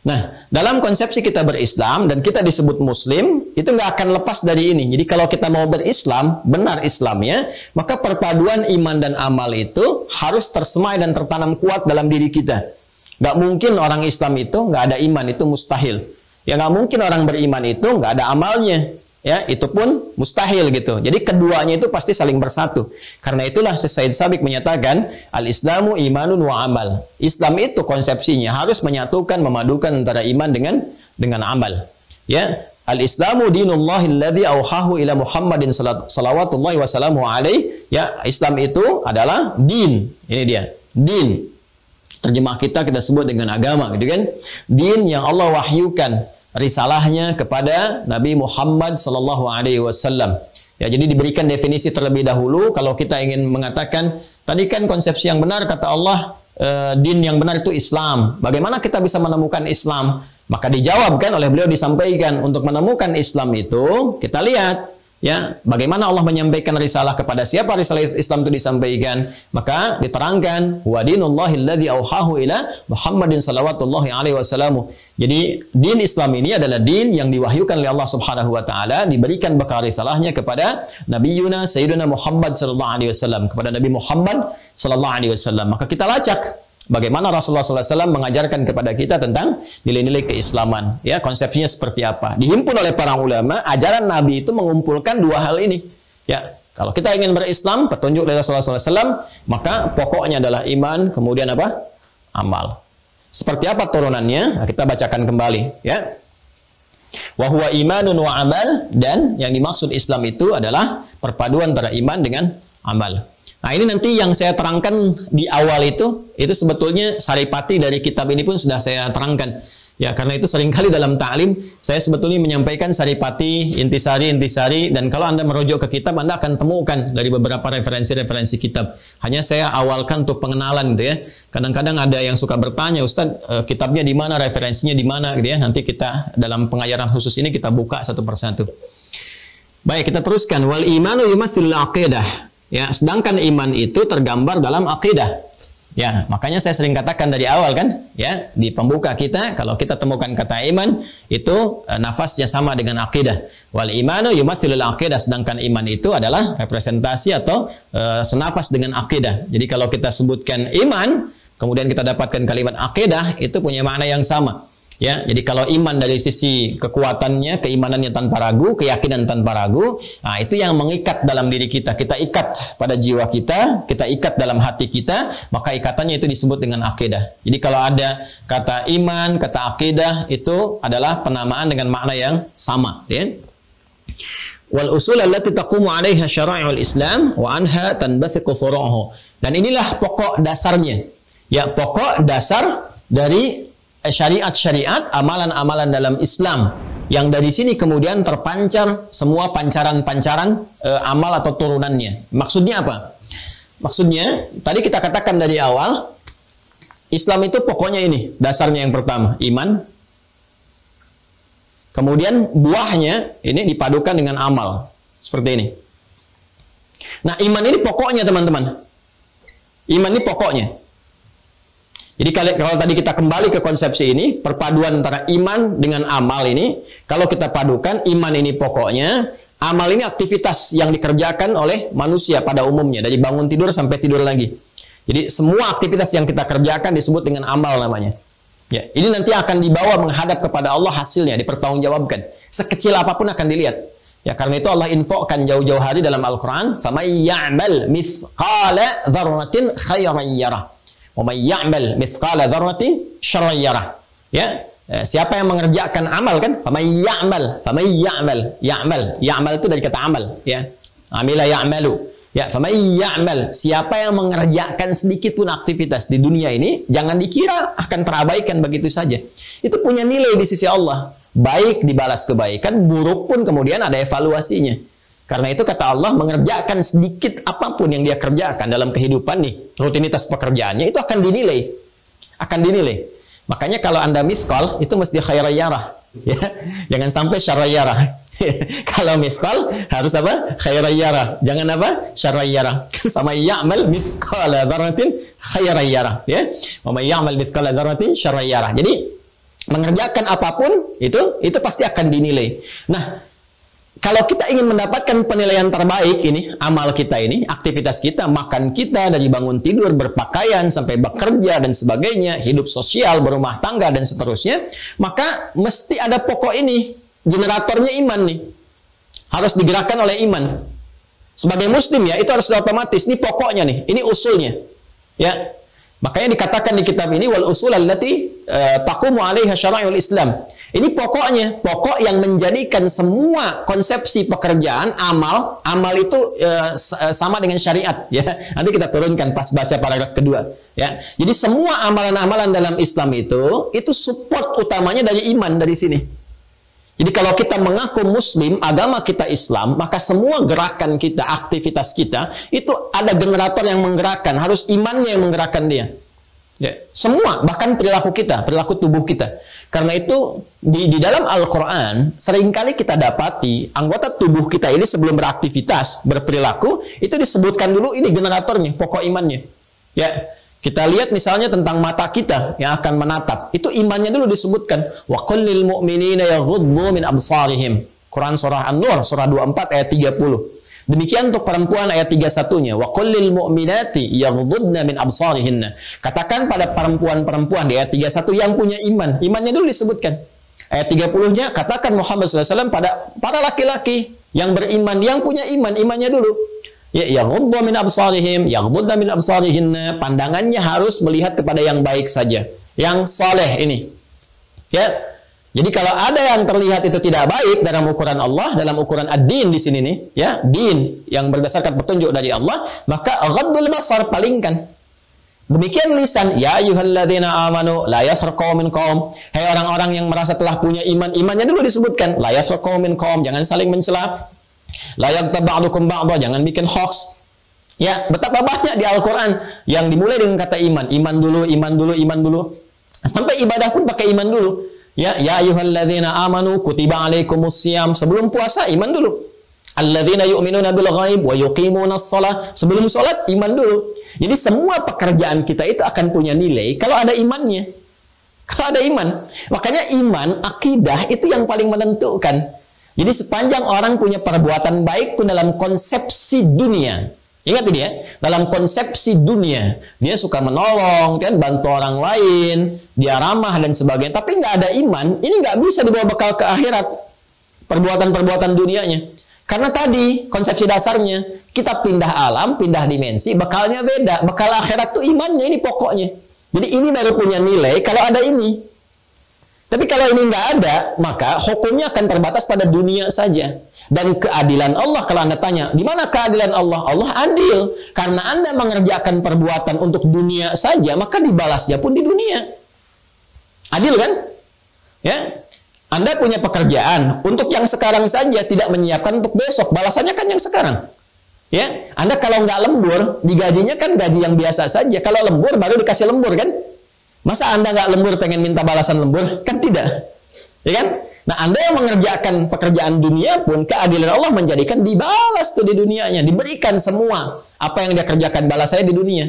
Nah, dalam konsepsi kita berislam dan kita disebut muslim, itu nggak akan lepas dari ini. Jadi kalau kita mau berislam, benar Islamnya, maka perpaduan iman dan amal itu harus tersemai dan tertanam kuat dalam diri kita. Nggak mungkin orang Islam itu nggak ada iman, itu mustahil. Ya nggak mungkin orang beriman itu nggak ada amalnya ya itu pun mustahil gitu. Jadi keduanya itu pasti saling bersatu. Karena itulah Said Sabik menyatakan al-Islamu imanun wa amal. Islam itu konsepsinya harus menyatukan memadukan antara iman dengan dengan amal. Ya, Al-Islamu dinullahi alladhi auhahu ila Muhammadin salawatullahi wassalamu alaih. Ya, Islam itu adalah din. Ini dia, din. Terjemah kita kita sebut dengan agama gitu kan. Din yang Allah wahyukan risalahnya kepada Nabi Muhammad sallallahu alaihi wasallam. Ya, jadi diberikan definisi terlebih dahulu kalau kita ingin mengatakan tadi kan konsepsi yang benar kata Allah e, din yang benar itu Islam. Bagaimana kita bisa menemukan Islam? Maka dijawabkan oleh beliau disampaikan untuk menemukan Islam itu kita lihat ya bagaimana Allah menyampaikan risalah kepada siapa risalah Islam itu disampaikan? Maka diterangkan wa dinullahi alladzi auhahu ila Muhammadin sallallahu alaihi wasallam jadi din Islam ini adalah din yang diwahyukan oleh Allah Subhanahu wa taala diberikan bekal risalahnya kepada Nabi Yuna Sayyidina Muhammad sallallahu alaihi wasallam kepada Nabi Muhammad sallallahu alaihi wasallam. Maka kita lacak Bagaimana Rasulullah SAW mengajarkan kepada kita tentang nilai-nilai keislaman. Ya, konsepsinya seperti apa. Dihimpun oleh para ulama, ajaran Nabi itu mengumpulkan dua hal ini. Ya, kalau kita ingin berislam, petunjuk dari Rasulullah SAW, maka pokoknya adalah iman, kemudian apa? Amal. Seperti apa turunannya? Nah, kita bacakan kembali. Ya, Wahwa imanun wa amal dan yang dimaksud Islam itu adalah perpaduan antara iman dengan amal. Nah ini nanti yang saya terangkan di awal itu, itu sebetulnya saripati dari kitab ini pun sudah saya terangkan. Ya karena itu sering kali dalam ta'lim saya sebetulnya menyampaikan saripati, intisari, intisari dan kalau Anda merujuk ke kitab Anda akan temukan dari beberapa referensi-referensi kitab. Hanya saya awalkan untuk pengenalan gitu ya. Kadang-kadang ada yang suka bertanya, Ustaz, eh, kitabnya di mana, referensinya di mana gitu ya. Nanti kita dalam pengajaran khusus ini kita buka satu persatu. Baik, kita teruskan. Wal imanu yumathilul aqidah. Ya, sedangkan iman itu tergambar dalam akidah. Ya, makanya saya sering katakan dari awal kan, ya, di pembuka kita kalau kita temukan kata iman itu e, nafasnya sama dengan akidah. Wal imanu yumathilul akidah sedangkan iman itu adalah representasi atau e, senafas dengan akidah. Jadi kalau kita sebutkan iman, kemudian kita dapatkan kalimat akidah itu punya makna yang sama. Ya, jadi kalau iman dari sisi kekuatannya, keimanannya tanpa ragu, keyakinan tanpa ragu, nah itu yang mengikat dalam diri kita. Kita ikat pada jiwa kita, kita ikat dalam hati kita, maka ikatannya itu disebut dengan akidah. Jadi kalau ada kata iman, kata akidah itu adalah penamaan dengan makna yang sama, ya. Wal usul allati taqumu 'alaiha syara'i'ul Islam wa anha tanbathiqu furu'uhu. Dan inilah pokok dasarnya. Ya, pokok dasar dari syariat-syariat, amalan-amalan dalam Islam yang dari sini kemudian terpancar semua pancaran-pancaran e, amal atau turunannya. Maksudnya apa? Maksudnya tadi kita katakan dari awal Islam itu pokoknya ini, dasarnya yang pertama, iman. Kemudian buahnya ini dipadukan dengan amal. Seperti ini. Nah, iman ini pokoknya, teman-teman. Iman ini pokoknya. Jadi kalau, tadi kita kembali ke konsepsi ini, perpaduan antara iman dengan amal ini, kalau kita padukan iman ini pokoknya, amal ini aktivitas yang dikerjakan oleh manusia pada umumnya, dari bangun tidur sampai tidur lagi. Jadi semua aktivitas yang kita kerjakan disebut dengan amal namanya. Ya, ini nanti akan dibawa menghadap kepada Allah hasilnya dipertanggungjawabkan. Sekecil apa pun akan dilihat. Ya karena itu Allah infokan jauh-jauh hari dalam Al-Qur'an. Wa may ya'mal mithqala dzarratin syarran. Ya, eh, siapa yang mengerjakan amal kan? Faman ya'mal, faman ya'mal, ya'mal. Ya'mal itu dari kata amal, ya. Amila ya'malu. Ya, faman ya'mal, siapa yang mengerjakan sedikit pun aktivitas di dunia ini, jangan dikira akan terabaikan begitu saja. Itu punya nilai di sisi Allah. Baik dibalas kebaikan, buruk pun kemudian ada evaluasinya. Karena itu kata Allah mengerjakan sedikit apa pun yang dia kerjakan dalam kehidupan nih, rutinitas pekerjaannya itu akan dinilai. Akan dinilai. Makanya kalau Anda miskol itu mesti khairayarah. Ya, jangan sampai syarayarah. kalau miskol harus apa? Khairayarah. Jangan apa? Syarayarah. Sama ya'mal miskala dzarratin khairayarah, ya. Wa may ya'mal miskala dzarratin syarayarah. Jadi mengerjakan apa pun itu itu pasti akan dinilai. Nah, kalau kita ingin mendapatkan penilaian terbaik ini, amal kita ini, aktivitas kita, makan kita, dari bangun tidur, berpakaian, sampai bekerja, dan sebagainya, hidup sosial, berumah tangga, dan seterusnya, maka mesti ada pokok ini, generatornya iman nih. Harus digerakkan oleh iman. Sebagai muslim ya, itu harus otomatis. Ini pokoknya nih, ini usulnya. Ya, Makanya dikatakan di kitab ini wal usul allati uh, taqumu 'alaiha syara'iul Islam. Ini pokoknya, pokok yang menjadikan semua konsepsi pekerjaan amal, amal itu e, sama dengan syariat ya. Nanti kita turunkan pas baca paragraf kedua ya. Jadi semua amalan-amalan dalam Islam itu itu support utamanya dari iman dari sini. Jadi kalau kita mengaku muslim, agama kita Islam, maka semua gerakan kita, aktivitas kita itu ada generator yang menggerakkan, harus imannya yang menggerakkan dia. Ya, semua bahkan perilaku kita, perilaku tubuh kita. Karena itu di, di dalam Al-Quran sering kali kita dapati anggota tubuh kita ini sebelum beraktivitas, berperilaku, itu disebutkan dulu ini generatornya, pokok imannya. Ya, kita lihat misalnya tentang mata kita yang akan menatap. Itu imannya dulu disebutkan. Wa kullil mu'minina yaghuddu min absarihim. Quran surah An-Nur surah 24 ayat 30. Demikian untuk perempuan ayat 31-nya. Wa kullil mu'minati yaghuddna min absarihinna. Katakan pada perempuan-perempuan di ayat 31 yang punya iman. Imannya dulu disebutkan. Ayat 30-nya katakan Muhammad SAW pada para laki-laki yang beriman, yang punya iman, imannya dulu ya yaghuddu min absarihim yaghuddna min absarihinna pandangannya harus melihat kepada yang baik saja yang saleh ini ya jadi kalau ada yang terlihat itu tidak baik dalam ukuran Allah, dalam ukuran ad-din di sini nih, ya, din yang berdasarkan petunjuk dari Allah, maka ghaddul basar palingkan. Demikian lisan, ya ayyuhalladzina amanu la yasar min qaum. Hai orang-orang yang merasa telah punya iman, imannya dulu disebutkan, la yasar min qaum, jangan saling mencela. Layak ba'dukum ba'dha, jangan bikin hoax. Ya, betapa banyak di Al-Qur'an yang dimulai dengan kata iman, iman dulu, iman dulu, iman dulu. Sampai ibadah pun pakai iman dulu. Ya, ya ayyuhalladzina amanu kutiba alaikumus siyam. Sebelum puasa iman dulu. Alladzina yu'minuna bil ghaib wa yuqimuna shalah. Sebelum salat iman dulu. Jadi semua pekerjaan kita itu akan punya nilai kalau ada imannya. Kalau ada iman. Makanya iman, akidah itu yang paling menentukan. Jadi sepanjang orang punya perbuatan baik pun dalam konsepsi dunia. Ingat ini ya, dalam konsepsi dunia, dia suka menolong, kan, bantu orang lain, dia ramah dan sebagainya. Tapi nggak ada iman, ini nggak bisa dibawa bekal ke akhirat. Perbuatan-perbuatan dunianya. Karena tadi konsepsi dasarnya kita pindah alam, pindah dimensi, bekalnya beda. Bekal akhirat tuh imannya ini pokoknya. Jadi ini baru punya nilai kalau ada ini. Tapi kalau ini nggak ada, maka hukumnya akan terbatas pada dunia saja. Dan keadilan Allah, kalau Anda tanya, di mana keadilan Allah? Allah adil. Karena Anda mengerjakan perbuatan untuk dunia saja, maka dibalasnya pun di dunia. Adil kan? Ya, Anda punya pekerjaan untuk yang sekarang saja tidak menyiapkan untuk besok. Balasannya kan yang sekarang. Ya, Anda kalau nggak lembur, digajinya kan gaji yang biasa saja. Kalau lembur baru dikasih lembur kan? Masa Anda nggak lembur pengen minta balasan lembur? Kan tidak. Ya kan? Nah, Anda yang mengerjakan pekerjaan dunia pun keadilan Allah menjadikan dibalas tuh di dunianya, diberikan semua apa yang dia kerjakan balas saya di dunia.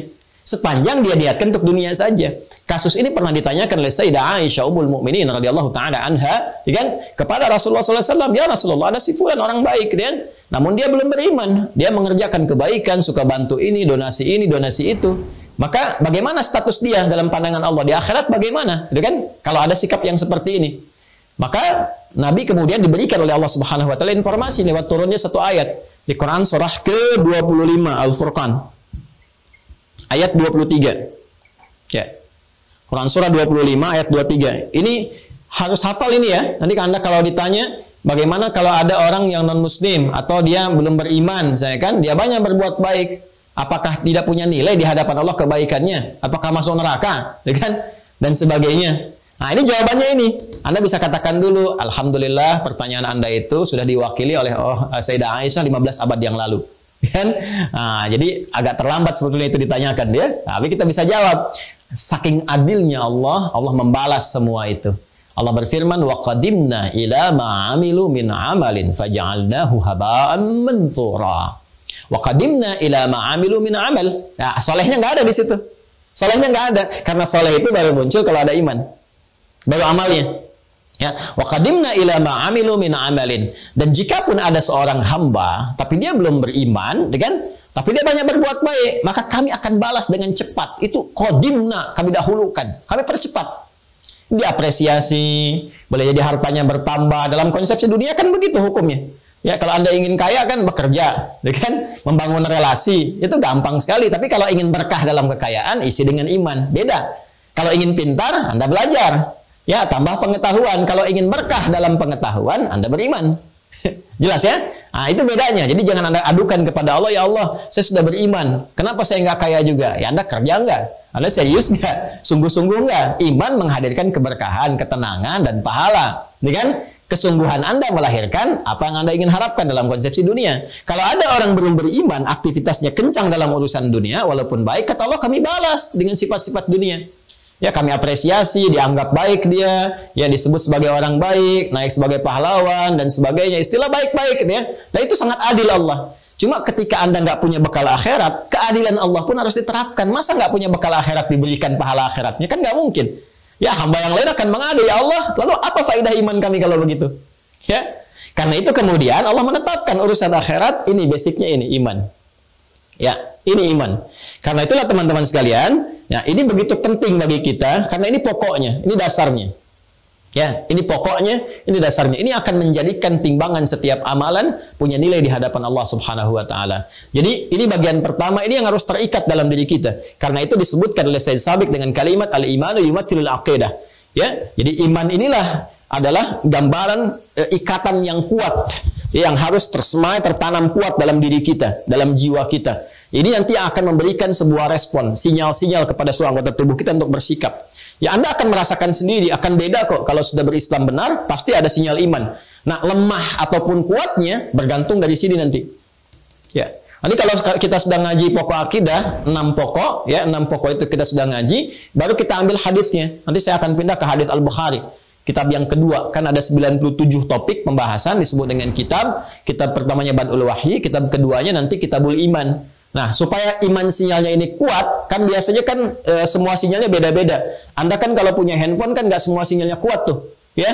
Sepanjang dia niatkan untuk dunia saja. Kasus ini pernah ditanyakan oleh Sayyidah Aisyah Ummul Mukminin radhiyallahu taala anha, ya kan? Kepada Rasulullah SAW, "Ya Rasulullah, ada si fulan orang baik, kan? Namun dia belum beriman. Dia mengerjakan kebaikan, suka bantu ini, donasi ini, donasi itu. Maka bagaimana status dia dalam pandangan Allah di akhirat bagaimana? Gitu kan? Kalau ada sikap yang seperti ini. Maka Nabi kemudian diberikan oleh Allah Subhanahu wa taala informasi lewat turunnya satu ayat di Quran surah ke-25 Al-Furqan. Ayat 23. Ya. Quran surah 25 ayat 23. Ini harus hafal ini ya. Nanti Anda kalau ditanya bagaimana kalau ada orang yang non muslim atau dia belum beriman, saya kan dia banyak berbuat baik, Apakah tidak punya nilai di hadapan Allah kebaikannya? Apakah masuk neraka? Ya kan? Dan sebagainya. Nah, ini jawabannya ini. Anda bisa katakan dulu, Alhamdulillah pertanyaan Anda itu sudah diwakili oleh oh, Sayyidah Aisyah 15 abad yang lalu. Kan? Nah, jadi agak terlambat sebetulnya itu ditanyakan ya. Tapi kita bisa jawab. Saking adilnya Allah, Allah membalas semua itu. Allah berfirman, "Wa qadimna ila ma min amalin faj'alnahu haba'an manthura." Wa qadimna ila ma'amilu min amal. Nah, solehnya nggak ada di situ. Solehnya nggak ada. Karena soleh itu baru muncul kalau ada iman. Baru amalnya. Ya, wa qadimna ila ma'amilu min amalin. Dan jika pun ada seorang hamba, tapi dia belum beriman, ya kan? Tapi dia banyak berbuat baik, maka kami akan balas dengan cepat. Itu qadimna, kami dahulukan. Kami percepat. Diapresiasi, boleh jadi hartanya bertambah. Dalam konsepsi dunia kan begitu hukumnya. Ya, kalau Anda ingin kaya kan bekerja, ya kan? Membangun relasi, itu gampang sekali. Tapi kalau ingin berkah dalam kekayaan, isi dengan iman. Beda. Kalau ingin pintar, Anda belajar. Ya, tambah pengetahuan. Kalau ingin berkah dalam pengetahuan, Anda beriman. Jelas ya? Nah, itu bedanya. Jadi jangan Anda adukan kepada Allah, ya Allah, saya sudah beriman. Kenapa saya nggak kaya juga? Ya Anda kerja nggak? Anda serius nggak? Sungguh-sungguh nggak? Iman menghadirkan keberkahan, ketenangan, dan pahala. Ini kan? kesungguhan Anda melahirkan apa yang Anda ingin harapkan dalam konsepsi dunia. Kalau ada orang belum beriman, aktivitasnya kencang dalam urusan dunia, walaupun baik, kata Allah kami balas dengan sifat-sifat dunia. Ya kami apresiasi, dianggap baik dia, ya disebut sebagai orang baik, naik sebagai pahlawan dan sebagainya. Istilah baik-baik ya. Dan itu sangat adil Allah. Cuma ketika Anda nggak punya bekal akhirat, keadilan Allah pun harus diterapkan. Masa nggak punya bekal akhirat diberikan pahala akhiratnya? Kan nggak mungkin. Ya hamba yang lain akan mengadu ya Allah. Lalu apa faedah iman kami kalau begitu? Ya, karena itu kemudian Allah menetapkan urusan akhirat ini basicnya ini iman. Ya, ini iman. Karena itulah teman-teman sekalian, ya ini begitu penting bagi kita karena ini pokoknya, ini dasarnya. Ya, ini pokoknya, ini dasarnya. Ini akan menjadikan timbangan setiap amalan punya nilai di hadapan Allah Subhanahu wa taala. Jadi, ini bagian pertama ini yang harus terikat dalam diri kita. Karena itu disebutkan oleh Sayyid Sabik dengan kalimat al-imanu yumathilul aqidah. Ya, jadi iman inilah adalah gambaran e, ikatan yang kuat yang harus tersemai tertanam kuat dalam diri kita, dalam jiwa kita. Ini nanti akan memberikan sebuah respon, sinyal-sinyal kepada seluruh anggota tubuh kita untuk bersikap. Ya Anda akan merasakan sendiri, akan beda kok kalau sudah berislam benar, pasti ada sinyal iman. Nah, lemah ataupun kuatnya bergantung dari sini nanti. Ya. Nanti kalau kita sedang ngaji pokok akidah, enam pokok, ya enam pokok itu kita sedang ngaji, baru kita ambil hadisnya. Nanti saya akan pindah ke hadis Al-Bukhari. Kitab yang kedua, kan ada 97 topik pembahasan disebut dengan kitab. Kitab pertamanya Badul Wahyi, kitab keduanya nanti Kitabul Iman. Nah, supaya iman sinyalnya ini kuat, kan biasanya kan e, semua sinyalnya beda-beda. Anda kan kalau punya handphone kan nggak semua sinyalnya kuat tuh, ya.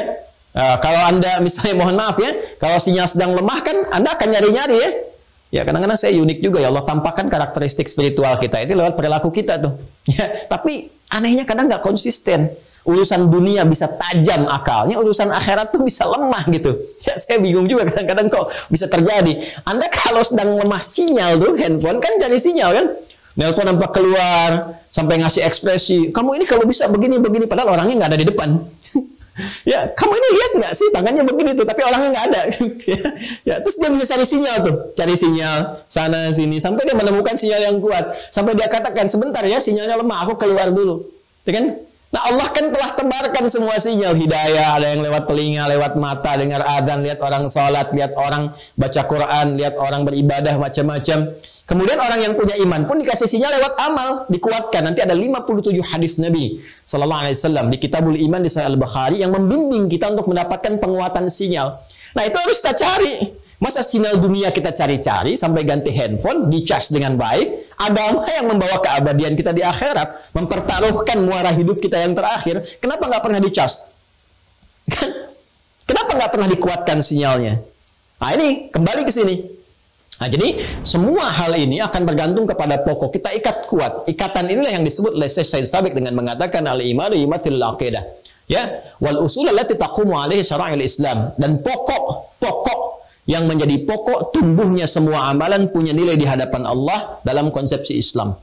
E, kalau Anda misalnya mohon maaf ya, kalau sinyal sedang lemah kan Anda akan nyari-nyari ya. Ya kadang-kadang saya unik juga ya Allah tampakkan karakteristik spiritual kita itu lewat perilaku kita tuh. Ya, tapi anehnya kadang nggak konsisten urusan dunia bisa tajam akalnya, urusan akhirat tuh bisa lemah gitu. Ya saya bingung juga kadang-kadang kok bisa terjadi. Anda kalau sedang lemah sinyal tuh handphone kan cari sinyal kan. Nelpon nampak keluar sampai ngasih ekspresi. Kamu ini kalau bisa begini begini padahal orangnya nggak ada di depan. ya, kamu ini lihat nggak sih tangannya begini tuh, tapi orangnya nggak ada. ya, ya, terus dia bisa cari sinyal tuh, cari sinyal sana sini sampai dia menemukan sinyal yang kuat. Sampai dia katakan sebentar ya sinyalnya lemah, aku keluar dulu. Ya kan? Nah Allah kan telah tebarkan semua sinyal hidayah. Ada yang lewat telinga, lewat mata, dengar adzan, lihat orang sholat, lihat orang baca Quran, lihat orang beribadah macam-macam. Kemudian orang yang punya iman pun dikasih sinyal lewat amal, dikuatkan. Nanti ada 57 hadis Nabi Sallallahu Alaihi Wasallam di Kitabul Iman di Sahih Al Bukhari yang membimbing kita untuk mendapatkan penguatan sinyal. Nah itu harus kita cari. Masa sinyal dunia kita cari-cari sampai ganti handphone, dicas dengan baik. Agama yang membawa keabadian kita di akhirat, mempertaruhkan muara hidup kita yang terakhir. Kenapa nggak pernah dicas? Kan? Kenapa nggak pernah dikuatkan sinyalnya? Nah ini kembali ke sini. Nah, jadi semua hal ini akan bergantung kepada pokok. Kita ikat kuat. Ikatan inilah yang disebut oleh Syekh Sabik dengan mengatakan al-imanu yumathil aqidah. Ya, wal usul allati taqumu alaihi syara'il Islam dan pokok pokok yang menjadi pokok tumbuhnya semua amalan punya nilai di hadapan Allah dalam konsepsi Islam.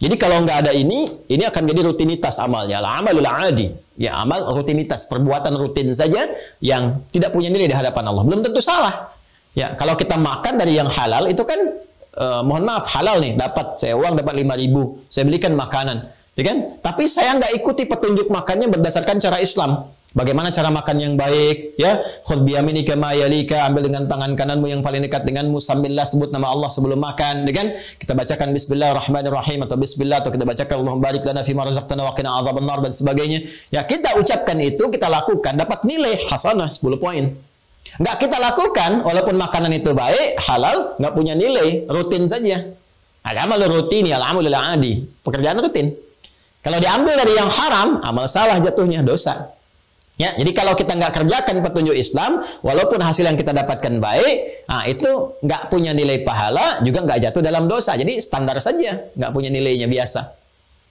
Jadi kalau nggak ada ini, ini akan jadi rutinitas amalnya. Amalul adi. Ya, amal rutinitas, perbuatan rutin saja yang tidak punya nilai di hadapan Allah. Belum tentu salah. Ya, kalau kita makan dari yang halal itu kan eh, mohon maaf halal nih, dapat saya uang dapat 5000 ribu, saya belikan makanan, ya kan? Tapi saya nggak ikuti petunjuk makannya berdasarkan cara Islam. Bagaimana cara makan yang baik? Ya, khudh biyaminika ma yalika, ambil dengan tangan kananmu yang paling dekat denganmu sambillah sebut nama Allah sebelum makan, ya kan? Kita bacakan bismillahirrahmanirrahim atau bismillah atau kita bacakan Allahumma barik lana fima razaqtana wa qina adzabannar dan sebagainya. Ya, kita ucapkan itu, kita lakukan dapat nilai hasanah 10 poin. Enggak kita lakukan walaupun makanan itu baik, halal, enggak punya nilai, rutin saja. Al-amal rutin ya al-amal adi. Pekerjaan rutin. Kalau diambil dari yang haram, amal salah jatuhnya, dosa. Ya, jadi kalau kita nggak kerjakan petunjuk Islam, walaupun hasil yang kita dapatkan baik, nah itu nggak punya nilai pahala, juga nggak jatuh dalam dosa. Jadi standar saja, nggak punya nilainya biasa.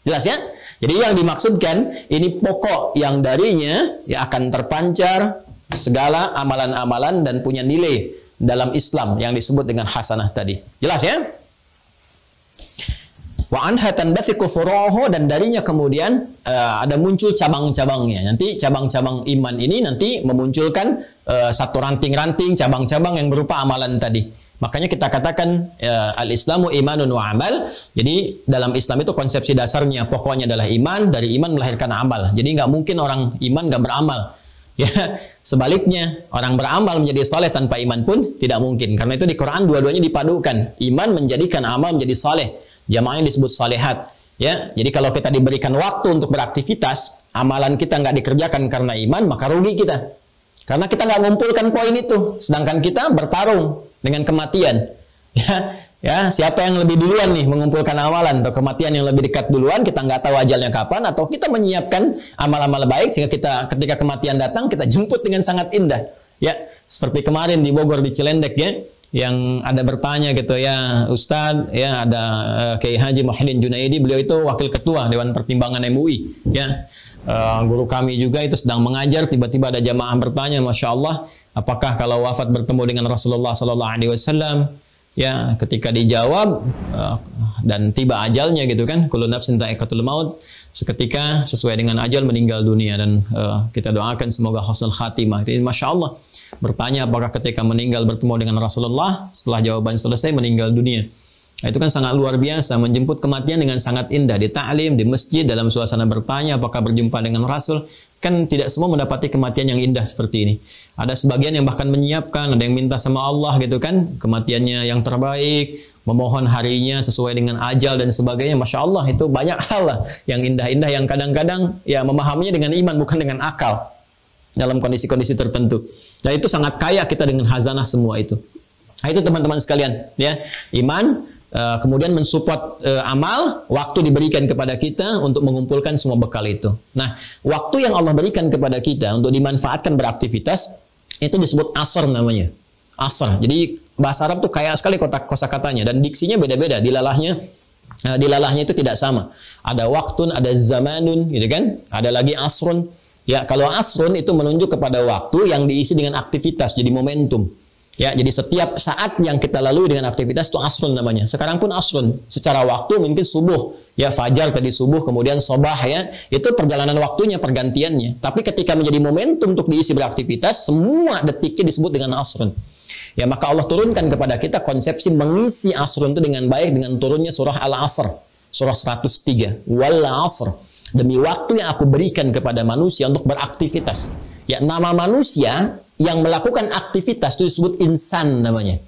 Jelas ya? Jadi yang dimaksudkan ini pokok yang darinya ya akan terpancar segala amalan-amalan dan punya nilai dalam Islam yang disebut dengan hasanah tadi. Jelas ya? Wa anha tanbathiqu furuhu dan darinya kemudian uh, ada muncul cabang-cabangnya. Nanti cabang-cabang iman ini nanti memunculkan uh, satu ranting-ranting cabang-cabang yang berupa amalan tadi. Makanya kita katakan uh, al-Islamu imanun wa amal. Jadi dalam Islam itu konsepsi dasarnya pokoknya adalah iman, dari iman melahirkan amal. Jadi nggak mungkin orang iman nggak beramal. Ya, sebaliknya orang beramal menjadi soleh tanpa iman pun tidak mungkin. Karena itu di Quran dua-duanya dipadukan. Iman menjadikan amal menjadi soleh. Jamaahnya disebut salihat. Ya, jadi kalau kita diberikan waktu untuk beraktivitas, amalan kita nggak dikerjakan karena iman, maka rugi kita. Karena kita nggak ngumpulkan poin itu, sedangkan kita bertarung dengan kematian. Ya, ya siapa yang lebih duluan nih mengumpulkan amalan atau kematian yang lebih dekat duluan, kita nggak tahu ajalnya kapan, atau kita menyiapkan amal-amal baik sehingga kita ketika kematian datang kita jemput dengan sangat indah. Ya, seperti kemarin di Bogor di Cilendek ya, yang ada bertanya gitu ya Ustadz ya ada uh, Kiai Haji Muhyiddin Junaidi beliau itu wakil ketua Dewan Pertimbangan MUI ya. Uh, guru kami juga itu sedang mengajar tiba-tiba ada jamaah bertanya Masya Allah apakah kalau wafat bertemu dengan Rasulullah Sallallahu Alaihi Wasallam ya ketika dijawab uh, dan tiba ajalnya gitu kan kullu nafsin dha'iqatul maut seketika sesuai dengan ajal meninggal dunia. Dan uh, kita doakan semoga husnul khatimah. Ini masya Allah bertanya apakah ketika meninggal bertemu dengan Rasulullah setelah jawaban selesai meninggal dunia. Nah, itu kan sangat luar biasa menjemput kematian dengan sangat indah. Di ta'lim, di masjid dalam suasana bertanya apakah berjumpa dengan Rasul kan tidak semua mendapati kematian yang indah seperti ini. Ada sebagian yang bahkan menyiapkan, ada yang minta sama Allah gitu kan, kematiannya yang terbaik, memohon harinya sesuai dengan ajal dan sebagainya. Masya Allah itu banyak hal lah yang indah-indah yang kadang-kadang ya memahaminya dengan iman bukan dengan akal dalam kondisi-kondisi tertentu. Nah itu sangat kaya kita dengan hazanah semua itu. Nah itu teman-teman sekalian ya iman Uh, kemudian mensupport uh, amal, waktu diberikan kepada kita untuk mengumpulkan semua bekal itu. Nah, waktu yang Allah berikan kepada kita untuk dimanfaatkan beraktivitas itu disebut asar namanya. Asar. Jadi bahasa Arab tuh kaya sekali kotak kosakatanya dan diksinya beda-beda. Dilalahnya uh, dilalahnya itu tidak sama. Ada waktun, ada zamanun, gitu kan? Ada lagi asrun. Ya, kalau asrun itu menunjuk kepada waktu yang diisi dengan aktivitas, jadi momentum. Ya, jadi setiap saat yang kita lalui dengan aktivitas itu asrun namanya. Sekarang pun asrun. Secara waktu mungkin subuh. Ya, fajar tadi subuh, kemudian sobah ya. Itu perjalanan waktunya, pergantiannya. Tapi ketika menjadi momentum untuk diisi beraktivitas, semua detiknya disebut dengan asrun. Ya, maka Allah turunkan kepada kita konsepsi mengisi asrun itu dengan baik dengan turunnya surah Al-Asr. Surah 103. Wal asr. Demi waktu yang aku berikan kepada manusia untuk beraktivitas. Ya, nama manusia yang melakukan aktivitas itu disebut insan namanya.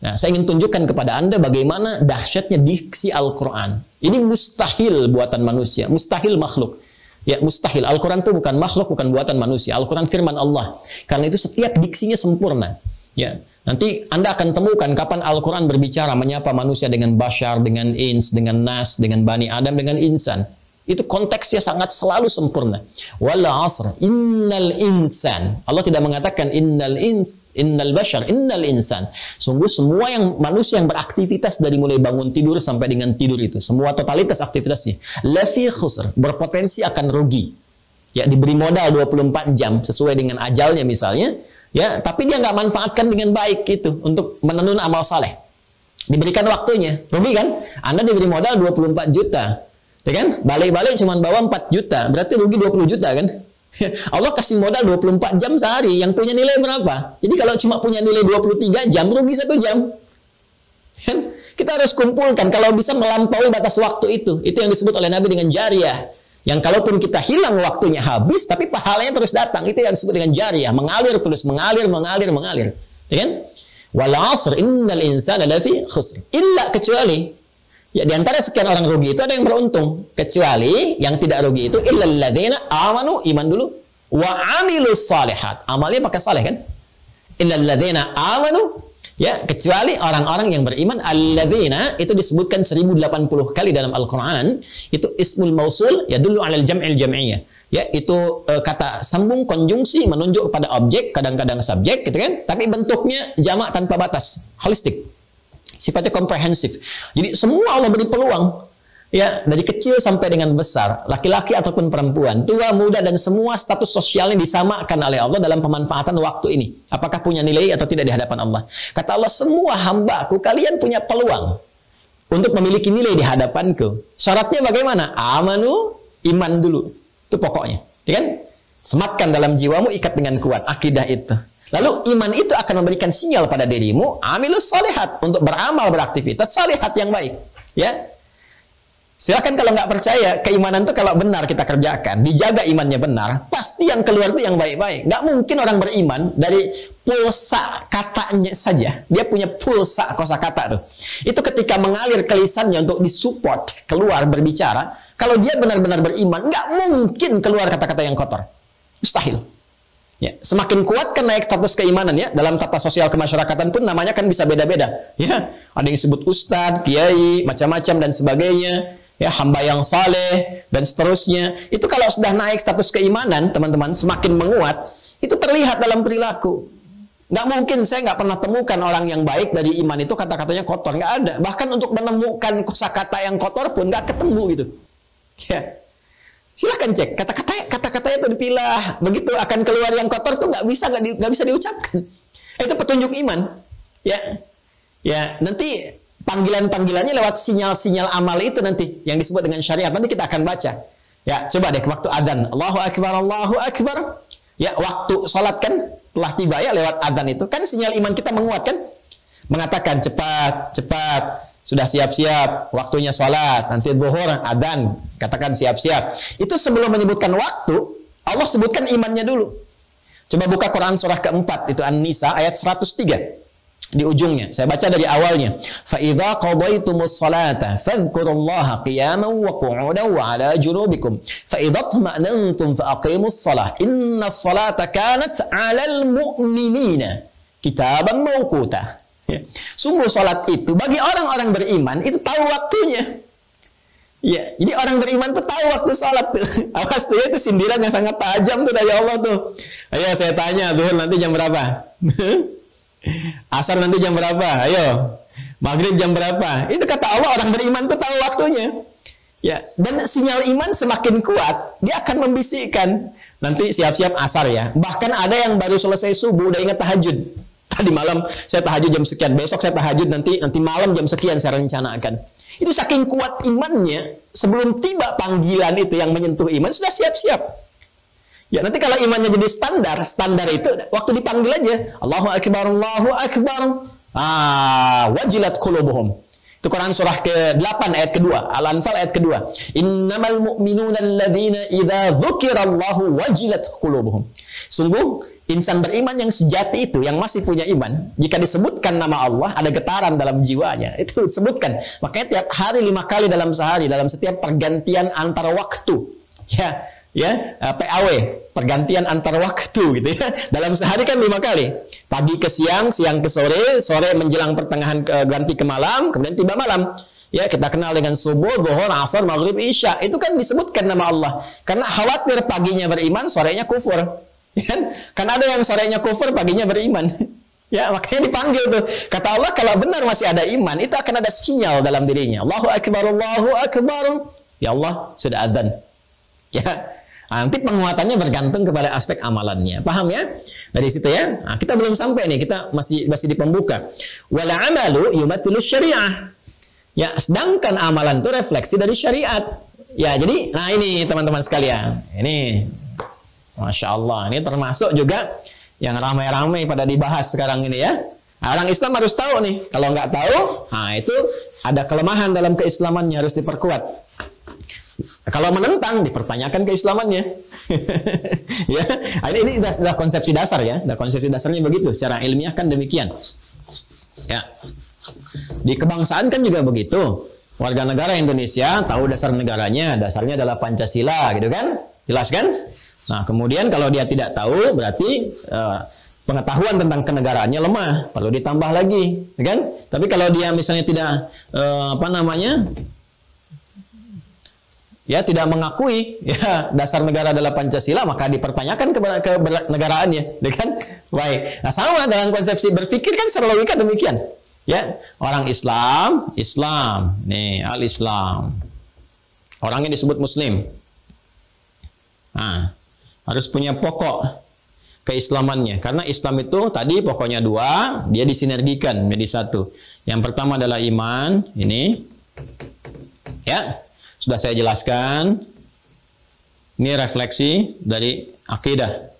Nah, saya ingin tunjukkan kepada Anda bagaimana dahsyatnya diksi Al-Quran. Ini mustahil buatan manusia, mustahil makhluk. Ya, mustahil. Al-Quran itu bukan makhluk, bukan buatan manusia. Al-Quran firman Allah. Karena itu setiap diksinya sempurna. Ya, nanti Anda akan temukan kapan Al-Quran berbicara menyapa manusia dengan bashar, dengan ins, dengan nas, dengan bani Adam, dengan insan. Itu konteksnya sangat selalu sempurna. Wala asr, innal insan. Allah tidak mengatakan innal ins, innal bashar, innal insan. Sungguh semua yang manusia yang beraktivitas dari mulai bangun tidur sampai dengan tidur itu, semua totalitas aktivitasnya, lafi khusr, berpotensi akan rugi. Ya, diberi modal 24 jam sesuai dengan ajalnya misalnya, ya, tapi dia nggak manfaatkan dengan baik itu untuk menenun amal saleh. Diberikan waktunya, rugi kan? Anda diberi modal 24 juta, Ya kan? Balik-balik cuma bawa 4 juta, berarti rugi 20 juta kan? Allah kasih modal 24 jam sehari, yang punya nilai berapa? Jadi kalau cuma punya nilai 23 jam, rugi satu jam. Kan? Kita harus kumpulkan kalau bisa melampaui batas waktu itu. Itu yang disebut oleh Nabi dengan jariah. Yang kalaupun kita hilang waktunya habis, tapi pahalanya terus datang. Itu yang disebut dengan jariah. Mengalir terus, mengalir, mengalir, mengalir. Ya kan? Wal asr innal insana lafi khusr. Illa kecuali Ya, di antara sekian orang rugi itu ada yang beruntung, kecuali yang tidak rugi itu illalladzina amanu iman dulu wa amilus salihat. Amalnya pakai saleh kan? Illalladzina amanu ya, kecuali orang-orang yang beriman alladzina itu disebutkan 1080 kali dalam Al-Qur'an, itu ismul mausul ya dulu alal jam'il jam'iyah. Ya, itu e, kata sambung konjungsi menunjuk pada objek, kadang-kadang subjek gitu kan, tapi bentuknya jamak tanpa batas, holistik sifatnya komprehensif. Jadi semua Allah beri peluang ya dari kecil sampai dengan besar, laki-laki ataupun perempuan, tua, muda dan semua status sosialnya disamakan oleh Allah dalam pemanfaatan waktu ini. Apakah punya nilai atau tidak di hadapan Allah? Kata Allah, semua hambaku kalian punya peluang untuk memiliki nilai di hadapanku. Syaratnya bagaimana? Amanu, iman dulu. Itu pokoknya. Ya kan? Sematkan dalam jiwamu, ikat dengan kuat. Akidah itu. Lalu iman itu akan memberikan sinyal pada dirimu, amilus salihat untuk beramal beraktivitas salihat yang baik. Ya, Silakan kalau nggak percaya, keimanan itu kalau benar kita kerjakan, dijaga imannya benar, pasti yang keluar itu yang baik-baik. Nggak mungkin orang beriman dari pulsa katanya saja. Dia punya pulsa kosakata tuh. Itu ketika mengalir ke lisannya untuk disupport keluar berbicara, kalau dia benar-benar beriman, nggak mungkin keluar kata-kata yang kotor. Mustahil. Ya, semakin kuat kan naik status keimanan ya. Dalam tata sosial kemasyarakatan pun namanya kan bisa beda-beda. Ya ada yang disebut ustadz, kiai, macam-macam dan sebagainya. Ya hamba yang saleh dan seterusnya. Itu kalau sudah naik status keimanan teman-teman semakin menguat itu terlihat dalam perilaku. Nggak mungkin saya nggak pernah temukan orang yang baik dari iman itu kata-katanya kotor. Nggak ada. Bahkan untuk menemukan kosakata yang kotor pun nggak ketemu gitu. Ya Silahkan cek kata-kata kata-katanya itu dipilah. Begitu akan keluar yang kotor tuh nggak bisa nggak di, bisa diucapkan. Itu petunjuk iman. Ya, ya nanti panggilan-panggilannya lewat sinyal-sinyal amal itu nanti yang disebut dengan syariat. Nanti kita akan baca. Ya, coba deh waktu adzan. Allahu akbar, Allahu akbar. Ya, waktu sholat kan telah tiba ya lewat adzan itu. Kan sinyal iman kita menguatkan. Mengatakan cepat, cepat, sudah siap-siap waktunya sholat nanti bohor adan katakan siap-siap. Itu sebelum menyebutkan waktu Allah sebutkan imannya dulu. Coba buka Quran surah keempat itu An-Nisa ayat 103 di ujungnya saya baca dari awalnya. Fa idza qadaytumus salata fadhkurullaha qiyaman wa qu'udan wa ala junubikum. Fa idza tuma'nantum fa aqimus salah. Innas salata kanat 'alal mu'minina kitaban mawquta. Ya. Sungguh sholat itu bagi orang-orang beriman itu tahu waktunya. Ya, jadi orang beriman tuh tahu waktu sholat tuh. Awas tuh itu sindiran yang sangat tajam tuh dari Allah tuh. Ayo saya tanya tuh nanti jam berapa? Asar nanti jam berapa? Ayo. Maghrib jam berapa? Itu kata Allah orang beriman tuh tahu waktunya. Ya, dan sinyal iman semakin kuat, dia akan membisikkan nanti siap-siap asar ya. Bahkan ada yang baru selesai subuh udah ingat tahajud. Tadi malam saya tahajud jam sekian, besok saya tahajud nanti nanti malam jam sekian saya rencanakan. Itu saking kuat imannya, sebelum tiba panggilan itu yang menyentuh iman sudah siap-siap. Ya nanti kalau imannya jadi standar, standar itu waktu dipanggil aja, Allahu akbar, Allahu akbar. Ah, wajilat qulubuhum. Itu Quran surah ke-8 ayat kedua, Al-Anfal ayat kedua. Innamal mu'minuna alladzina idza dzukirallahu wajilat qulubuhum. Sungguh Insan beriman yang sejati itu, yang masih punya iman, jika disebutkan nama Allah, ada getaran dalam jiwanya. Itu disebutkan. Makanya tiap hari lima kali dalam sehari, dalam setiap pergantian antar waktu. Ya, ya eh, PAW, pergantian antar waktu gitu ya. Dalam sehari kan lima kali. Pagi ke siang, siang ke sore, sore menjelang pertengahan ke, ganti ke malam, kemudian tiba malam. Ya, kita kenal dengan subuh, zuhur, asar, maghrib, isya. Itu kan disebutkan nama Allah. Karena khawatir paginya beriman, sorenya kufur. Ya, kan ada yang sorenya kufur, paginya beriman. Ya, makanya dipanggil tuh. Kata Allah, kalau benar masih ada iman, itu akan ada sinyal dalam dirinya. Allahu Akbar, Allahu Akbar. Ya Allah, sudah adzan. Ya, nanti penguatannya bergantung kepada aspek amalannya. Paham ya? Dari situ ya. Nah, kita belum sampai nih, kita masih masih di pembuka. Wala amalu yumathilu syariah. Ya, sedangkan amalan itu refleksi dari syariat. Ya, jadi nah ini teman-teman sekalian. Ini Masya Allah. Ini termasuk juga yang ramai-ramai pada dibahas sekarang ini ya. Orang Islam harus tahu nih. Kalau nggak tahu, nah itu ada kelemahan dalam keislamannya harus diperkuat. Kalau menentang, dipertanyakan keislamannya. ya, nah, ini, ini sudah, sudah konsepsi dasar ya. Sudah konsepsi dasarnya begitu. Secara ilmiah kan demikian. Ya. Di kebangsaan kan juga begitu. Warga negara Indonesia tahu dasar negaranya, dasarnya adalah Pancasila, gitu kan? Jelas kan? Nah, kemudian kalau dia tidak tahu berarti uh, pengetahuan tentang kenegaraannya lemah, perlu ditambah lagi, ya kan? Tapi kalau dia misalnya tidak uh, apa namanya? ya tidak mengakui ya dasar negara adalah Pancasila maka dipertanyakan ke, ke negaraannya ya kan? Baik. Nah sama dalam konsepsi berpikir kan secara logika demikian ya. Orang Islam Islam. Nih al Islam orangnya disebut Muslim. Nah, harus punya pokok keislamannya. Karena Islam itu tadi pokoknya dua, dia disinergikan menjadi satu. Yang pertama adalah iman, ini. Ya, sudah saya jelaskan. Ini refleksi dari akidah.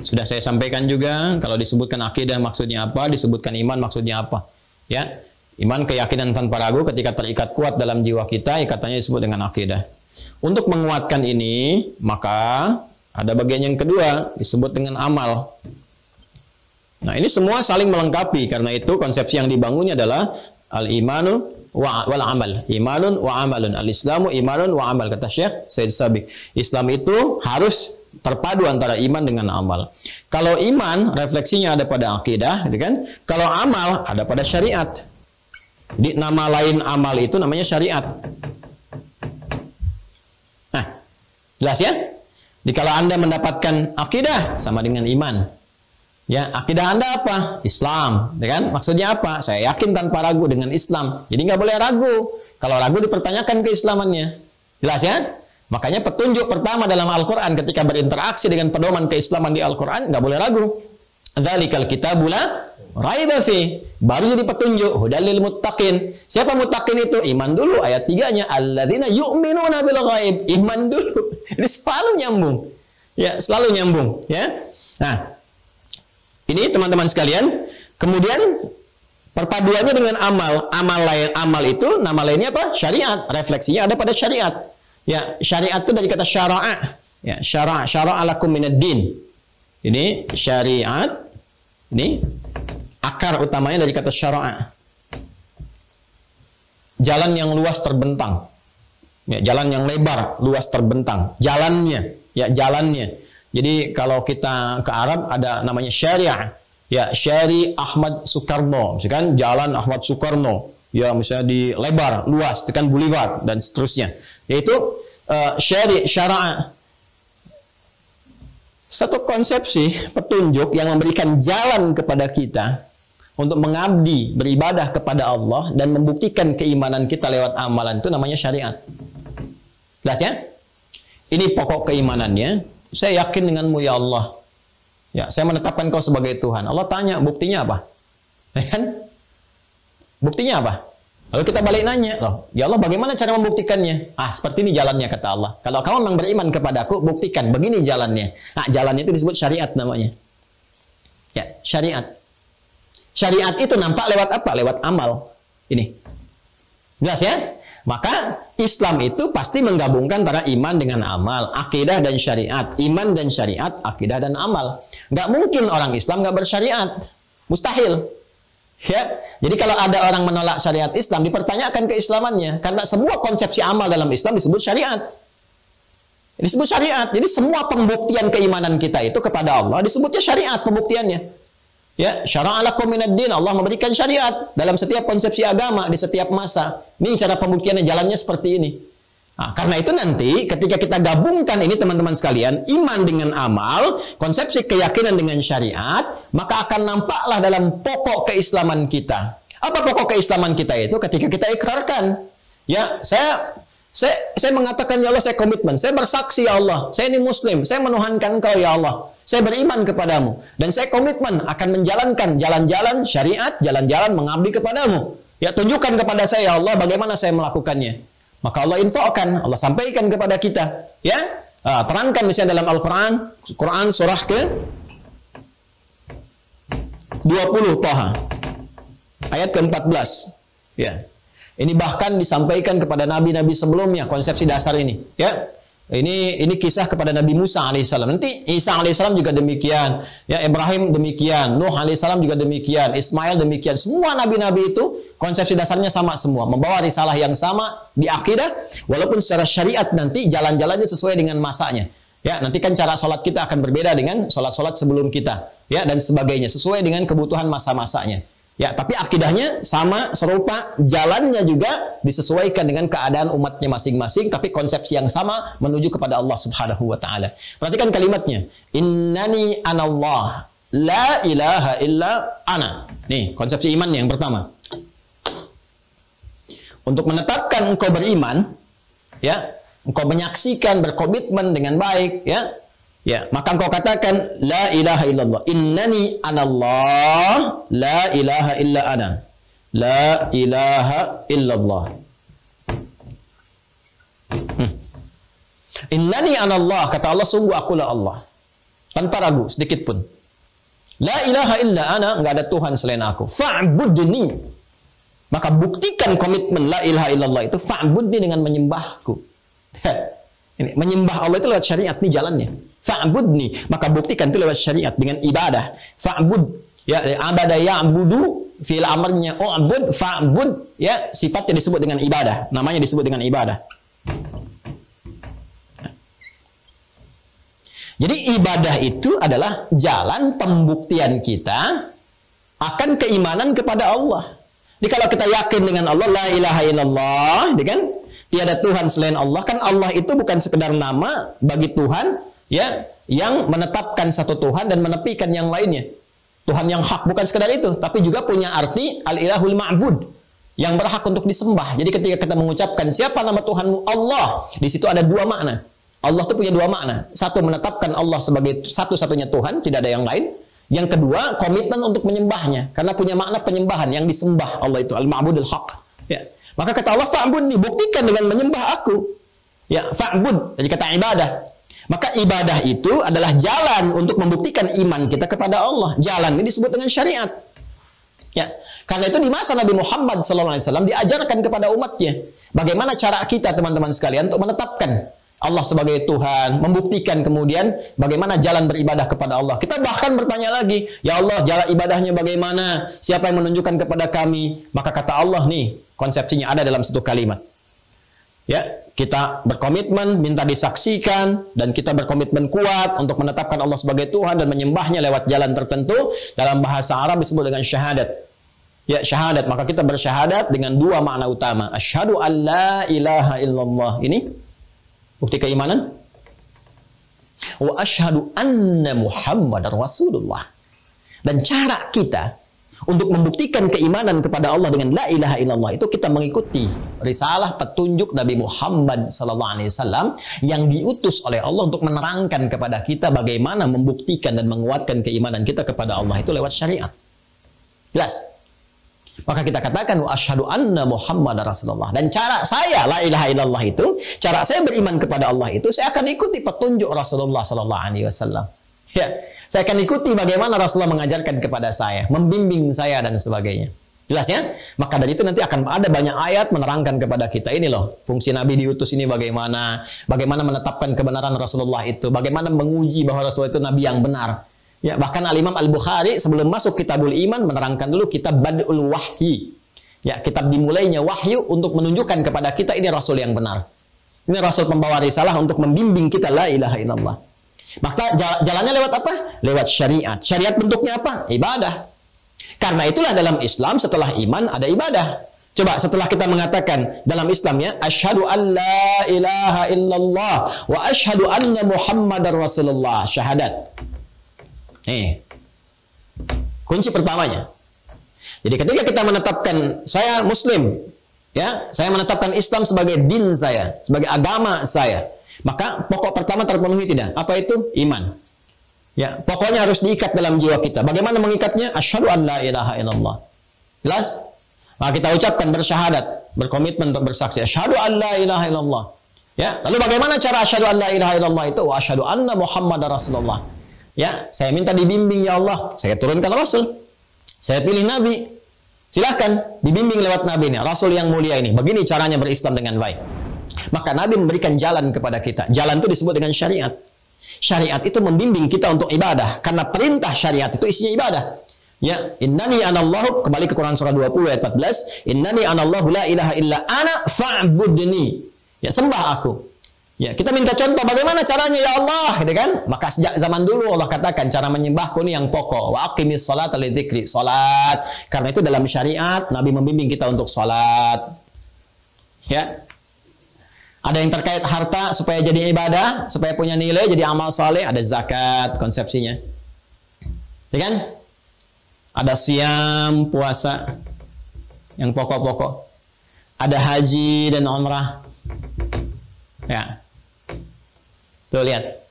Sudah saya sampaikan juga, kalau disebutkan akidah maksudnya apa, disebutkan iman maksudnya apa. Ya, iman keyakinan tanpa ragu ketika terikat kuat dalam jiwa kita, ikatannya disebut dengan akidah. Untuk menguatkan ini, maka Ada bagian yang kedua disebut dengan amal. Nah, ini semua saling melengkapi karena itu konsepsi yang dibangunnya adalah al-imanu wa wal amal. Imanun wa amalun. Al-Islamu imanun wa amal kata Syekh Said Sabiq. Islam itu harus terpadu antara iman dengan amal. Kalau iman refleksinya ada pada akidah, gitu kan? Kalau amal ada pada syariat. Di nama lain amal itu namanya syariat. Jelas ya? Jadi kalau Anda mendapatkan akidah sama dengan iman. Ya, akidah Anda apa? Islam, ya kan? Maksudnya apa? Saya yakin tanpa ragu dengan Islam. Jadi nggak boleh ragu. Kalau ragu dipertanyakan keislamannya. Jelas ya? Makanya petunjuk pertama dalam Al-Quran ketika berinteraksi dengan pedoman keislaman di Al-Quran nggak boleh ragu. Dzalikal kitabula raiba fi. Baru jadi petunjuk hudalil muttaqin. Siapa muttaqin itu? Iman dulu ayat 3-nya alladzina yu'minuna bil ghaib. Iman dulu. Ini selalu nyambung. Ya, selalu nyambung, ya. Nah, ini teman-teman sekalian, kemudian perpaduannya dengan amal. Amal lain amal itu nama lainnya apa? Syariat. Refleksinya ada pada syariat. Ya, syariat itu dari kata syara'a. Ya, syara'a, syara'a lakum minad din. Ini syariat. Ini akar utamanya dari kata syara'a. Jalan yang luas terbentang. Ya, jalan yang lebar, luas terbentang. Jalannya, ya jalannya. Jadi kalau kita ke Arab ada namanya syariah. Ya, Syari Ahmad Soekarno, misalkan Jalan Ahmad Soekarno, ya misalnya di lebar, luas, tekan boulevard dan seterusnya. Yaitu uh, syari syara'a. Satu konsepsi petunjuk yang memberikan jalan kepada kita untuk mengabdi, beribadah kepada Allah dan membuktikan keimanan kita lewat amalan itu namanya syariat. Jelas ya? Ini pokok keimanannya saya yakin denganmu ya Allah. Ya, saya menetapkan kau sebagai Tuhan. Allah tanya, buktinya apa? Ya kan? Buktinya apa? Lalu kita balik nanya, loh, ya Allah bagaimana cara membuktikannya? Ah, seperti ini jalannya kata Allah. Kalau kamu memang beriman kepadaku, buktikan. Begini jalannya. Nah, jalannya itu disebut syariat namanya. Ya, syariat. Syariat itu nampak lewat apa? Lewat amal. Ini. Jelas ya? Maka Islam itu pasti menggabungkan antara iman dengan amal, akidah dan syariat. Iman dan syariat, akidah dan amal. Nggak mungkin orang Islam nggak bersyariat. Mustahil. Ya, jadi kalau ada orang menolak syariat Islam, dipertanyakan keislamannya. Karena semua konsepsi amal dalam Islam disebut syariat. Disebut syariat. Jadi semua pembuktian keimanan kita itu kepada Allah disebutnya syariat pembuktiannya. Ya, syara'alakum minad din. Allah memberikan syariat dalam setiap konsepsi agama di setiap masa. Ini cara pembuktiannya jalannya seperti ini. Nah, karena itu nanti ketika kita gabungkan ini teman-teman sekalian, iman dengan amal, konsepsi keyakinan dengan syariat, maka akan nampaklah dalam pokok keislaman kita. Apa pokok keislaman kita itu? Ketika kita ikrarkan, ya saya saya saya mengatakan ya Allah saya komitmen, saya bersaksi ya Allah, saya ini muslim, saya menuhankan Engkau ya Allah. Saya beriman kepadamu dan saya komitmen akan menjalankan jalan-jalan syariat, jalan-jalan mengabdi kepadamu. Ya tunjukkan kepada saya ya Allah bagaimana saya melakukannya. Maka Allah infokan, Allah sampaikan kepada kita, ya. Uh, terangkan misalnya dalam Al-Qur'an, Quran surah ke 20 Taha ayat ke-14. Ya. Ini bahkan disampaikan kepada nabi-nabi sebelumnya konsepsi dasar ini, ya. Ini ini kisah kepada Nabi Musa alaihissalam. Nanti Isa alaihissalam juga demikian. Ya Ibrahim demikian, Nuh alaihissalam juga demikian, Ismail demikian. Semua nabi-nabi itu konsepsi dasarnya sama semua, membawa risalah yang sama di akidah, walaupun secara syariat nanti jalan-jalannya sesuai dengan masanya. Ya, nanti kan cara sholat kita akan berbeda dengan sholat-sholat sebelum kita, ya dan sebagainya, sesuai dengan kebutuhan masa-masanya. Ya, tapi akidahnya sama, serupa, jalannya juga disesuaikan dengan keadaan umatnya masing-masing, tapi konsepsi yang sama menuju kepada Allah Subhanahu wa taala. Perhatikan kalimatnya. Innani anallah, la ilaha illa ana. Nih, konsepsi iman yang pertama. Untuk menetapkan engkau beriman, ya, engkau menyaksikan berkomitmen dengan baik, ya, Ya, maka engkau katakan la ilaha illallah. Innani anallah, la ilaha illa ana. La ilaha illallah. Hmm. Innani anallah, kata Allah sungguh akulah Allah. Tanpa ragu sedikit pun. La ilaha illa ana, enggak ada Tuhan selain aku. Fa'budni. Maka buktikan komitmen la ilaha illallah itu fa'budni dengan menyembahku. Ini menyembah Allah itu lewat syariat nih jalannya Fa'budni. Maka buktikan itu lewat syariat dengan ibadah. Fa'bud. Ya, abada ya'budu fil amarnya u'bud fa'bud ya sifatnya disebut dengan ibadah namanya disebut dengan ibadah jadi ibadah itu adalah jalan pembuktian kita akan keimanan kepada Allah jadi kalau kita yakin dengan Allah la ilaha illallah kan tiada Tuhan selain Allah kan Allah itu bukan sekedar nama bagi Tuhan ya yang menetapkan satu Tuhan dan menepikan yang lainnya Tuhan yang hak bukan sekedar itu, tapi juga punya arti al-ilahul ma'bud yang berhak untuk disembah. Jadi ketika kita mengucapkan siapa nama Tuhanmu Allah, di situ ada dua makna. Allah itu punya dua makna. Satu menetapkan Allah sebagai satu-satunya Tuhan, tidak ada yang lain. Yang kedua, komitmen untuk menyembahnya karena punya makna penyembahan yang disembah Allah itu al-ma'budul haq. Ya. Maka kata Allah fa'bud nih, buktikan dengan menyembah aku. Ya, fa'bud. Jadi kata ibadah. Maka ibadah itu adalah jalan untuk membuktikan iman kita kepada Allah. Jalan ini disebut dengan syariat. Ya, karena itu di masa Nabi Muhammad SAW diajarkan kepada umatnya bagaimana cara kita teman-teman sekalian untuk menetapkan Allah sebagai Tuhan, membuktikan kemudian bagaimana jalan beribadah kepada Allah. Kita bahkan bertanya lagi, ya Allah, jalan ibadahnya bagaimana? Siapa yang menunjukkan kepada kami? Maka kata Allah nih, konsepsinya ada dalam satu kalimat. Ya, kita berkomitmen minta disaksikan dan kita berkomitmen kuat untuk menetapkan Allah sebagai Tuhan dan menyembahnya lewat jalan tertentu dalam bahasa Arab disebut dengan syahadat. Ya, syahadat. Maka kita bersyahadat dengan dua makna utama. Asyhadu an la ilaha illallah. Ini bukti keimanan. Wa asyhadu anna Muhammadar Rasulullah. Dan cara kita untuk membuktikan keimanan kepada Allah dengan la ilaha illallah itu kita mengikuti risalah petunjuk Nabi Muhammad sallallahu alaihi wasallam yang diutus oleh Allah untuk menerangkan kepada kita bagaimana membuktikan dan menguatkan keimanan kita kepada Allah itu lewat syariat. Jelas? Maka kita katakan asyhadu anna Muhammad Rasulullah. Dan cara saya la ilaha illallah itu, cara saya beriman kepada Allah itu saya akan ikuti petunjuk Rasulullah sallallahu alaihi wasallam. Ya. Saya akan ikuti bagaimana Rasulullah mengajarkan kepada saya, membimbing saya dan sebagainya. Jelas ya? Maka dari itu nanti akan ada banyak ayat menerangkan kepada kita ini loh, fungsi Nabi diutus ini bagaimana, bagaimana menetapkan kebenaran Rasulullah itu, bagaimana menguji bahwa Rasulullah itu Nabi yang benar. Ya, bahkan Al Imam Al Bukhari sebelum masuk Kitabul Iman menerangkan dulu kitab Badul Wahyi. Ya, kitab dimulainya wahyu untuk menunjukkan kepada kita ini Rasul yang benar. Ini Rasul pembawa risalah untuk membimbing kita la ilaha illallah. Maka jalannya lewat apa? Lewat syariat. Syariat bentuknya apa? Ibadah. Karena itulah dalam Islam setelah iman ada ibadah. Coba setelah kita mengatakan dalam Islam ya, asyhadu an la ilaha illallah wa asyhadu anna Muhammadar Rasulullah, syahadat. Nih. Kunci pertamanya. Jadi ketika kita menetapkan saya muslim, ya, saya menetapkan Islam sebagai din saya, sebagai agama saya. Maka pokok pertama terpenuhi tidak? Apa itu? Iman. Ya, pokoknya harus diikat dalam jiwa kita. Bagaimana mengikatnya? Asyhadu an la ilaha illallah. Jelas? Maka kita ucapkan bersyahadat, berkomitmen untuk bersaksi asyhadu an la ilaha illallah. Ya, lalu bagaimana cara asyhadu an la ilaha illallah itu? Wa asyhadu anna Muhammadar Rasulullah. Ya, saya minta dibimbing ya Allah. Saya turunkan Rasul. Saya pilih Nabi. Silahkan dibimbing lewat Nabi ini, Rasul yang mulia ini. Begini caranya berislam dengan baik. Maka Nabi memberikan jalan kepada kita. Jalan itu disebut dengan syariat. Syariat itu membimbing kita untuk ibadah karena perintah syariat itu isinya ibadah. Ya, innani anallahu kembali ke Quran surah 20 ayat 14, innani anallahu la ilaha illa ana fa'budni. Ya, sembah aku. Ya, kita minta contoh bagaimana caranya ya Allah, gitu kan? Maka sejak zaman dulu Allah katakan cara menyembahku ini yang pokok. Wa aqimis salat li dzikri. Salat. Karena itu dalam syariat Nabi membimbing kita untuk salat. Ya, ada yang terkait harta supaya jadi ibadah, supaya punya nilai, jadi amal soleh, ada zakat konsepsinya. Ya kan? Ada siam, puasa, yang pokok-pokok. Ada haji dan umrah. Ya. Tuh lihat.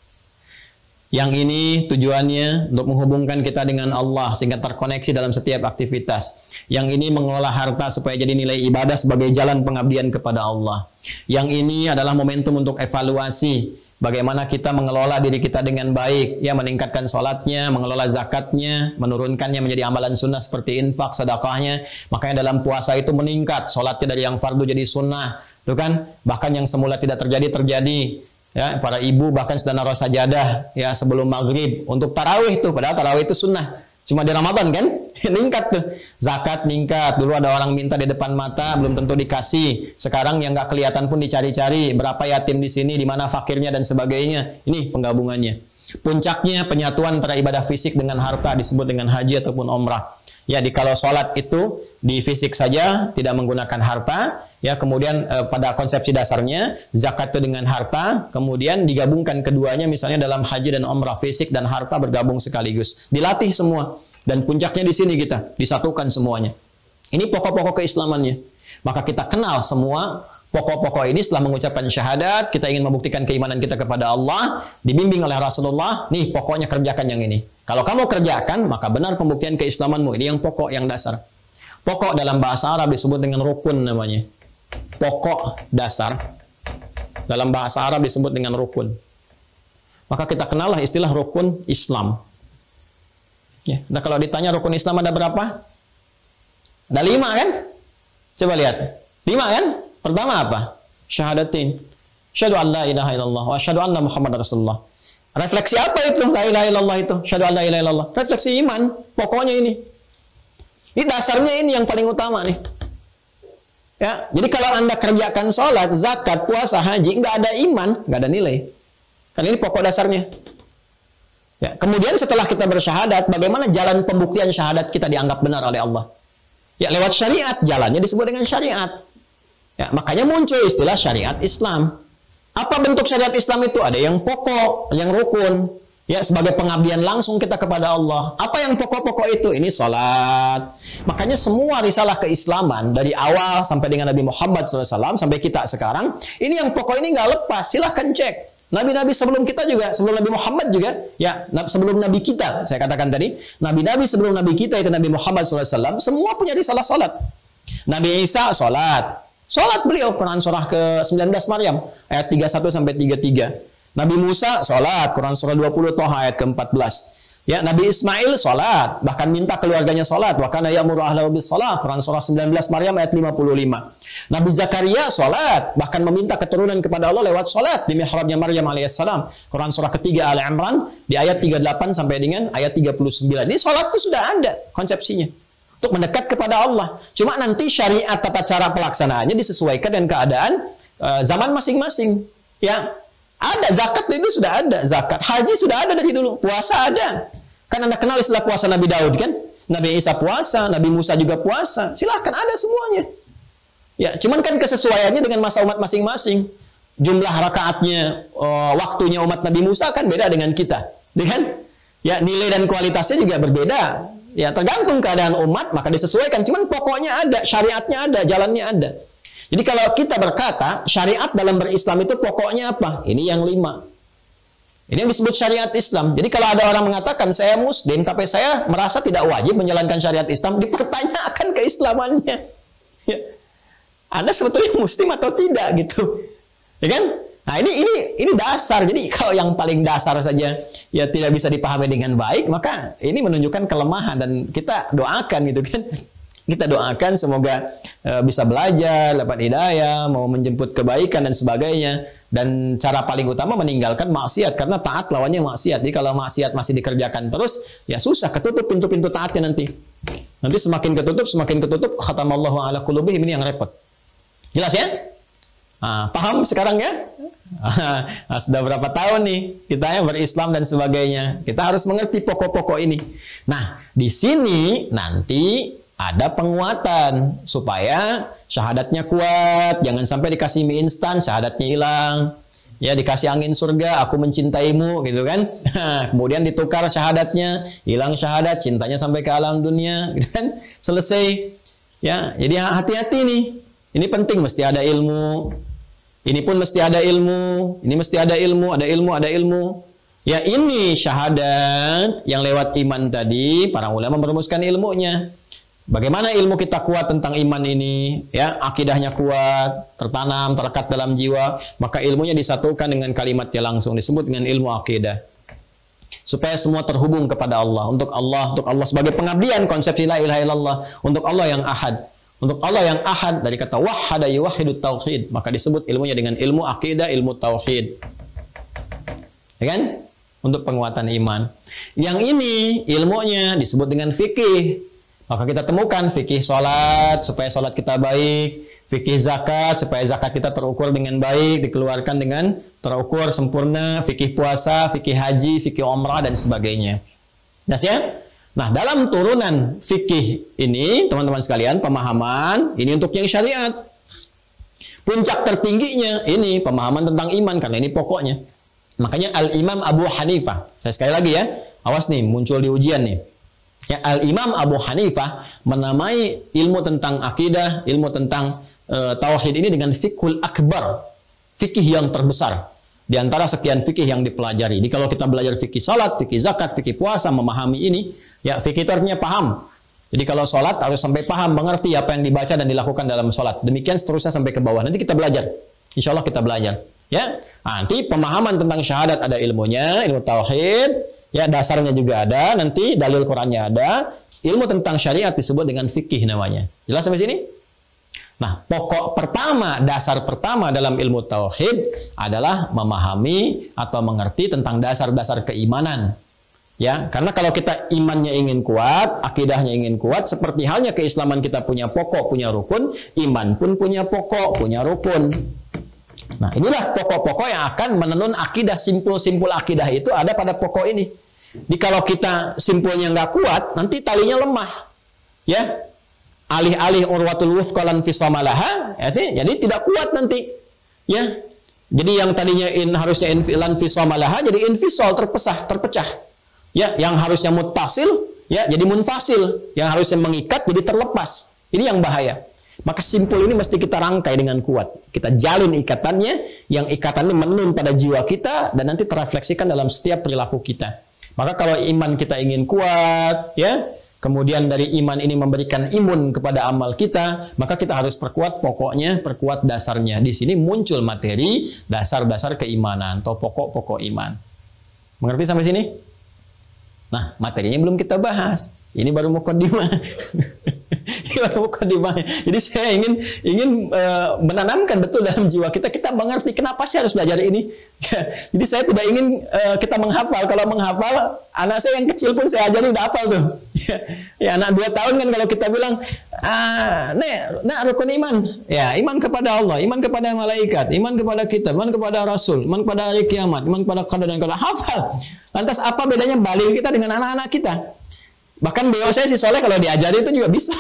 Yang ini tujuannya untuk menghubungkan kita dengan Allah sehingga terkoneksi dalam setiap aktivitas. Yang ini mengelola harta supaya jadi nilai ibadah sebagai jalan pengabdian kepada Allah. Yang ini adalah momentum untuk evaluasi bagaimana kita mengelola diri kita dengan baik, ya meningkatkan sholatnya, mengelola zakatnya, menurunkannya menjadi amalan sunnah seperti infak, sedekahnya. Makanya dalam puasa itu meningkat, sholatnya dari yang fardu jadi sunnah, tuh kan? Bahkan yang semula tidak terjadi terjadi Ya, para ibu bahkan sudah naruh sajadah ya sebelum maghrib untuk tarawih tuh. Padahal tarawih itu sunnah. Cuma di Ramadan kan? Ningkat tuh. Zakat ningkat. Dulu ada orang minta di depan mata, belum tentu dikasih. Sekarang yang nggak kelihatan pun dicari-cari. Berapa yatim di sini, di mana fakirnya dan sebagainya. Ini penggabungannya. Puncaknya penyatuan antara ibadah fisik dengan harta disebut dengan haji ataupun umrah. Ya, di kalau sholat itu di fisik saja tidak menggunakan harta, ya kemudian eh, pada konsepsi dasarnya zakat itu dengan harta, kemudian digabungkan keduanya misalnya dalam haji dan umrah fisik dan harta bergabung sekaligus. Dilatih semua dan puncaknya di sini kita disatukan semuanya. Ini pokok-pokok keislamannya. Maka kita kenal semua pokok-pokok ini setelah mengucapkan syahadat, kita ingin membuktikan keimanan kita kepada Allah, dibimbing oleh Rasulullah, nih pokoknya kerjakan yang ini. Kalau kamu kerjakan, maka benar pembuktian keislamanmu. Ini yang pokok, yang dasar. Pokok dalam bahasa Arab disebut dengan rukun namanya. Pokok dasar. Dalam bahasa Arab disebut dengan rukun. Maka kita kenallah istilah rukun Islam. Ya. Nah kalau ditanya rukun Islam ada berapa? Ada lima kan? Coba lihat. Lima kan? Pertama apa? Syahadatin. Syahadu an la ilaha illallah wa syahadu anna Muhammad Rasulullah. Refleksi apa itu? La ilaha illallah itu. Syahadu an la ilaha illallah. Refleksi iman. Pokoknya ini. Ini dasarnya ini yang paling utama nih. Ya, jadi kalau anda kerjakan sholat, zakat, puasa, haji, nggak ada iman, nggak ada nilai. Kan ini pokok dasarnya. Ya, kemudian setelah kita bersyahadat, bagaimana jalan pembuktian syahadat kita dianggap benar oleh Allah? Ya, lewat syariat, jalannya disebut dengan syariat. Ya, makanya muncul istilah syariat Islam. Apa bentuk syariat Islam itu? Ada yang pokok, yang rukun. Ya, sebagai pengabdian langsung kita kepada Allah. Apa yang pokok-pokok itu? Ini salat. Makanya semua risalah keislaman dari awal sampai dengan Nabi Muhammad SAW sampai kita sekarang, ini yang pokok ini nggak lepas. Silahkan cek. Nabi-nabi sebelum kita juga, sebelum Nabi Muhammad juga, ya sebelum Nabi kita, saya katakan tadi, Nabi-nabi sebelum Nabi kita itu Nabi Muhammad SAW, semua punya risalah salat. Nabi Isa salat, Salat beliau Quran surah ke-19 Maryam ayat 31 sampai 33. Nabi Musa salat Quran surah 20 Toha ayat ke-14. Ya, Nabi Ismail salat, bahkan minta keluarganya salat. Wa kana ya'muru ahlahu bis salat. Quran surah 19 Maryam ayat 55. Nabi Zakaria salat, bahkan meminta keturunan kepada Allah lewat salat di mihrabnya Maryam alaihissalam. Quran surah ketiga Al Imran di ayat 38 sampai dengan ayat 39. Ini salat itu sudah ada konsepsinya untuk mendekat kepada Allah. Cuma nanti syariat tata cara pelaksanaannya disesuaikan dengan keadaan uh, zaman masing-masing. Ya, ada zakat itu sudah ada, zakat haji sudah ada dari dulu, puasa ada. Kan anda kenal istilah puasa Nabi Daud kan? Nabi Isa puasa, Nabi Musa juga puasa. Silahkan ada semuanya. Ya, cuman kan kesesuaiannya dengan masa umat masing-masing. Jumlah rakaatnya, uh, waktunya umat Nabi Musa kan beda dengan kita, dengan ya nilai dan kualitasnya juga berbeda. Ya, tergantung keadaan umat, maka disesuaikan. Cuman pokoknya ada, syariatnya ada, jalannya ada. Jadi kalau kita berkata, syariat dalam berislam itu pokoknya apa? Ini yang lima. Ini yang disebut syariat Islam. Jadi kalau ada orang mengatakan, saya muslim, tapi saya merasa tidak wajib menjalankan syariat Islam, dipertanyakan keislamannya. Ya. Anda sebetulnya muslim atau tidak gitu. Ya kan? Nah ini ini ini dasar. Jadi kalau yang paling dasar saja ya tidak bisa dipahami dengan baik, maka ini menunjukkan kelemahan dan kita doakan gitu kan. Kita doakan semoga uh, bisa belajar, dapat hidayah, mau menjemput kebaikan dan sebagainya. Dan cara paling utama meninggalkan maksiat karena taat lawannya maksiat. Jadi kalau maksiat masih dikerjakan terus, ya susah ketutup pintu-pintu taatnya nanti. Nanti semakin ketutup, semakin ketutup khatamallahu ala qulubihim ini yang repot. Jelas ya? Nah, paham sekarang ya? nah, sudah berapa tahun nih kita yang berislam dan sebagainya. Kita harus mengerti pokok-pokok ini. Nah, di sini nanti ada penguatan supaya syahadatnya kuat, jangan sampai dikasih mie instan syahadatnya hilang. Ya dikasih angin surga, aku mencintaimu gitu kan. Kemudian ditukar syahadatnya, hilang syahadat, cintanya sampai ke alam dunia gitu kan. Selesai. Ya, jadi hati-hati nih. Ini penting mesti ada ilmu, ini pun mesti ada ilmu, ini mesti ada ilmu, ada ilmu, ada ilmu. Ya ini syahadat yang lewat iman tadi, para ulama merumuskan ilmunya. Bagaimana ilmu kita kuat tentang iman ini? Ya, akidahnya kuat, tertanam, terlekat dalam jiwa, maka ilmunya disatukan dengan kalimatnya langsung disebut dengan ilmu akidah. Supaya semua terhubung kepada Allah, untuk Allah, untuk Allah sebagai pengabdian konsep la ilaha illallah, untuk Allah yang ahad. Untuk Allah yang ahad dari kata wahada yuwahidu tauhid, maka disebut ilmunya dengan ilmu akidah, ilmu tauhid. Ya kan? Untuk penguatan iman. Yang ini ilmunya disebut dengan fikih. Maka kita temukan fikih sholat supaya sholat kita baik, fikih zakat supaya zakat kita terukur dengan baik, dikeluarkan dengan terukur sempurna, fikih puasa, fikih haji, fikih umrah dan sebagainya. Jelas ya? Nah, dalam turunan fikih ini, teman-teman sekalian, pemahaman ini untuk yang syariat. Puncak tertingginya ini pemahaman tentang iman karena ini pokoknya. Makanya Al-Imam Abu Hanifah, saya sekali lagi ya, awas nih muncul di ujian nih. Ya, Al-Imam Abu Hanifah menamai ilmu tentang akidah, ilmu tentang uh, tauhid ini dengan fikul akbar, fikih yang terbesar di antara sekian fikih yang dipelajari. Jadi kalau kita belajar fikih salat, fikih zakat, fikih puasa, memahami ini, ya fikih itu paham. Jadi kalau sholat harus sampai paham, mengerti apa yang dibaca dan dilakukan dalam sholat. Demikian seterusnya sampai ke bawah. Nanti kita belajar. Insya Allah kita belajar. Ya, nanti pemahaman tentang syahadat ada ilmunya, ilmu tauhid, Ya, dasarnya juga ada, nanti dalil Qurannya ada. Ilmu tentang syariat disebut dengan fikih namanya. Jelas sampai sini? Nah, pokok pertama, dasar pertama dalam ilmu tauhid adalah memahami atau mengerti tentang dasar-dasar keimanan. Ya, karena kalau kita imannya ingin kuat, akidahnya ingin kuat, seperti halnya keislaman kita punya pokok, punya rukun, iman pun punya pokok, punya rukun. Nah, inilah pokok-pokok yang akan menenun akidah simpul-simpul akidah itu ada pada pokok ini. Jadi kalau kita simpulnya nggak kuat, nanti talinya lemah. Ya, alih-alih urwatul wufqalan fisamalaha, ya, jadi tidak kuat nanti. Ya, jadi yang tadinya in harusnya infilan fisamalaha jadi infisol terpecah, terpecah. Ya, yang harusnya mutasil, ya jadi munfasil. Yang harusnya mengikat jadi terlepas. Ini yang bahaya. Maka simpul ini mesti kita rangkai dengan kuat. Kita jalin ikatannya, yang ikatannya menenun pada jiwa kita dan nanti terefleksikan dalam setiap perilaku kita. Maka kalau iman kita ingin kuat, ya, kemudian dari iman ini memberikan imun kepada amal kita, maka kita harus perkuat pokoknya, perkuat dasarnya. Di sini muncul materi dasar-dasar keimanan atau pokok-pokok iman. Mengerti sampai sini? Nah, materinya belum kita bahas. Ini baru mau mukadimah. Jadi saya ingin ingin uh, menanamkan betul dalam jiwa kita kita mengerti kenapa sih harus belajar ini. Jadi saya tidak ingin uh, kita menghafal. Kalau menghafal, anak saya yang kecil pun saya ajari udah hafal tuh. ya anak dua tahun kan kalau kita bilang, ah, nek, nak rukun iman. Ya iman kepada Allah, iman kepada malaikat, iman kepada kita, iman kepada Rasul, iman kepada hari kiamat, iman kepada qadar dan qadar. Hafal. Lantas apa bedanya balik kita dengan anak-anak kita? Bahkan beliau saya si Soleh kalau diajari itu juga bisa.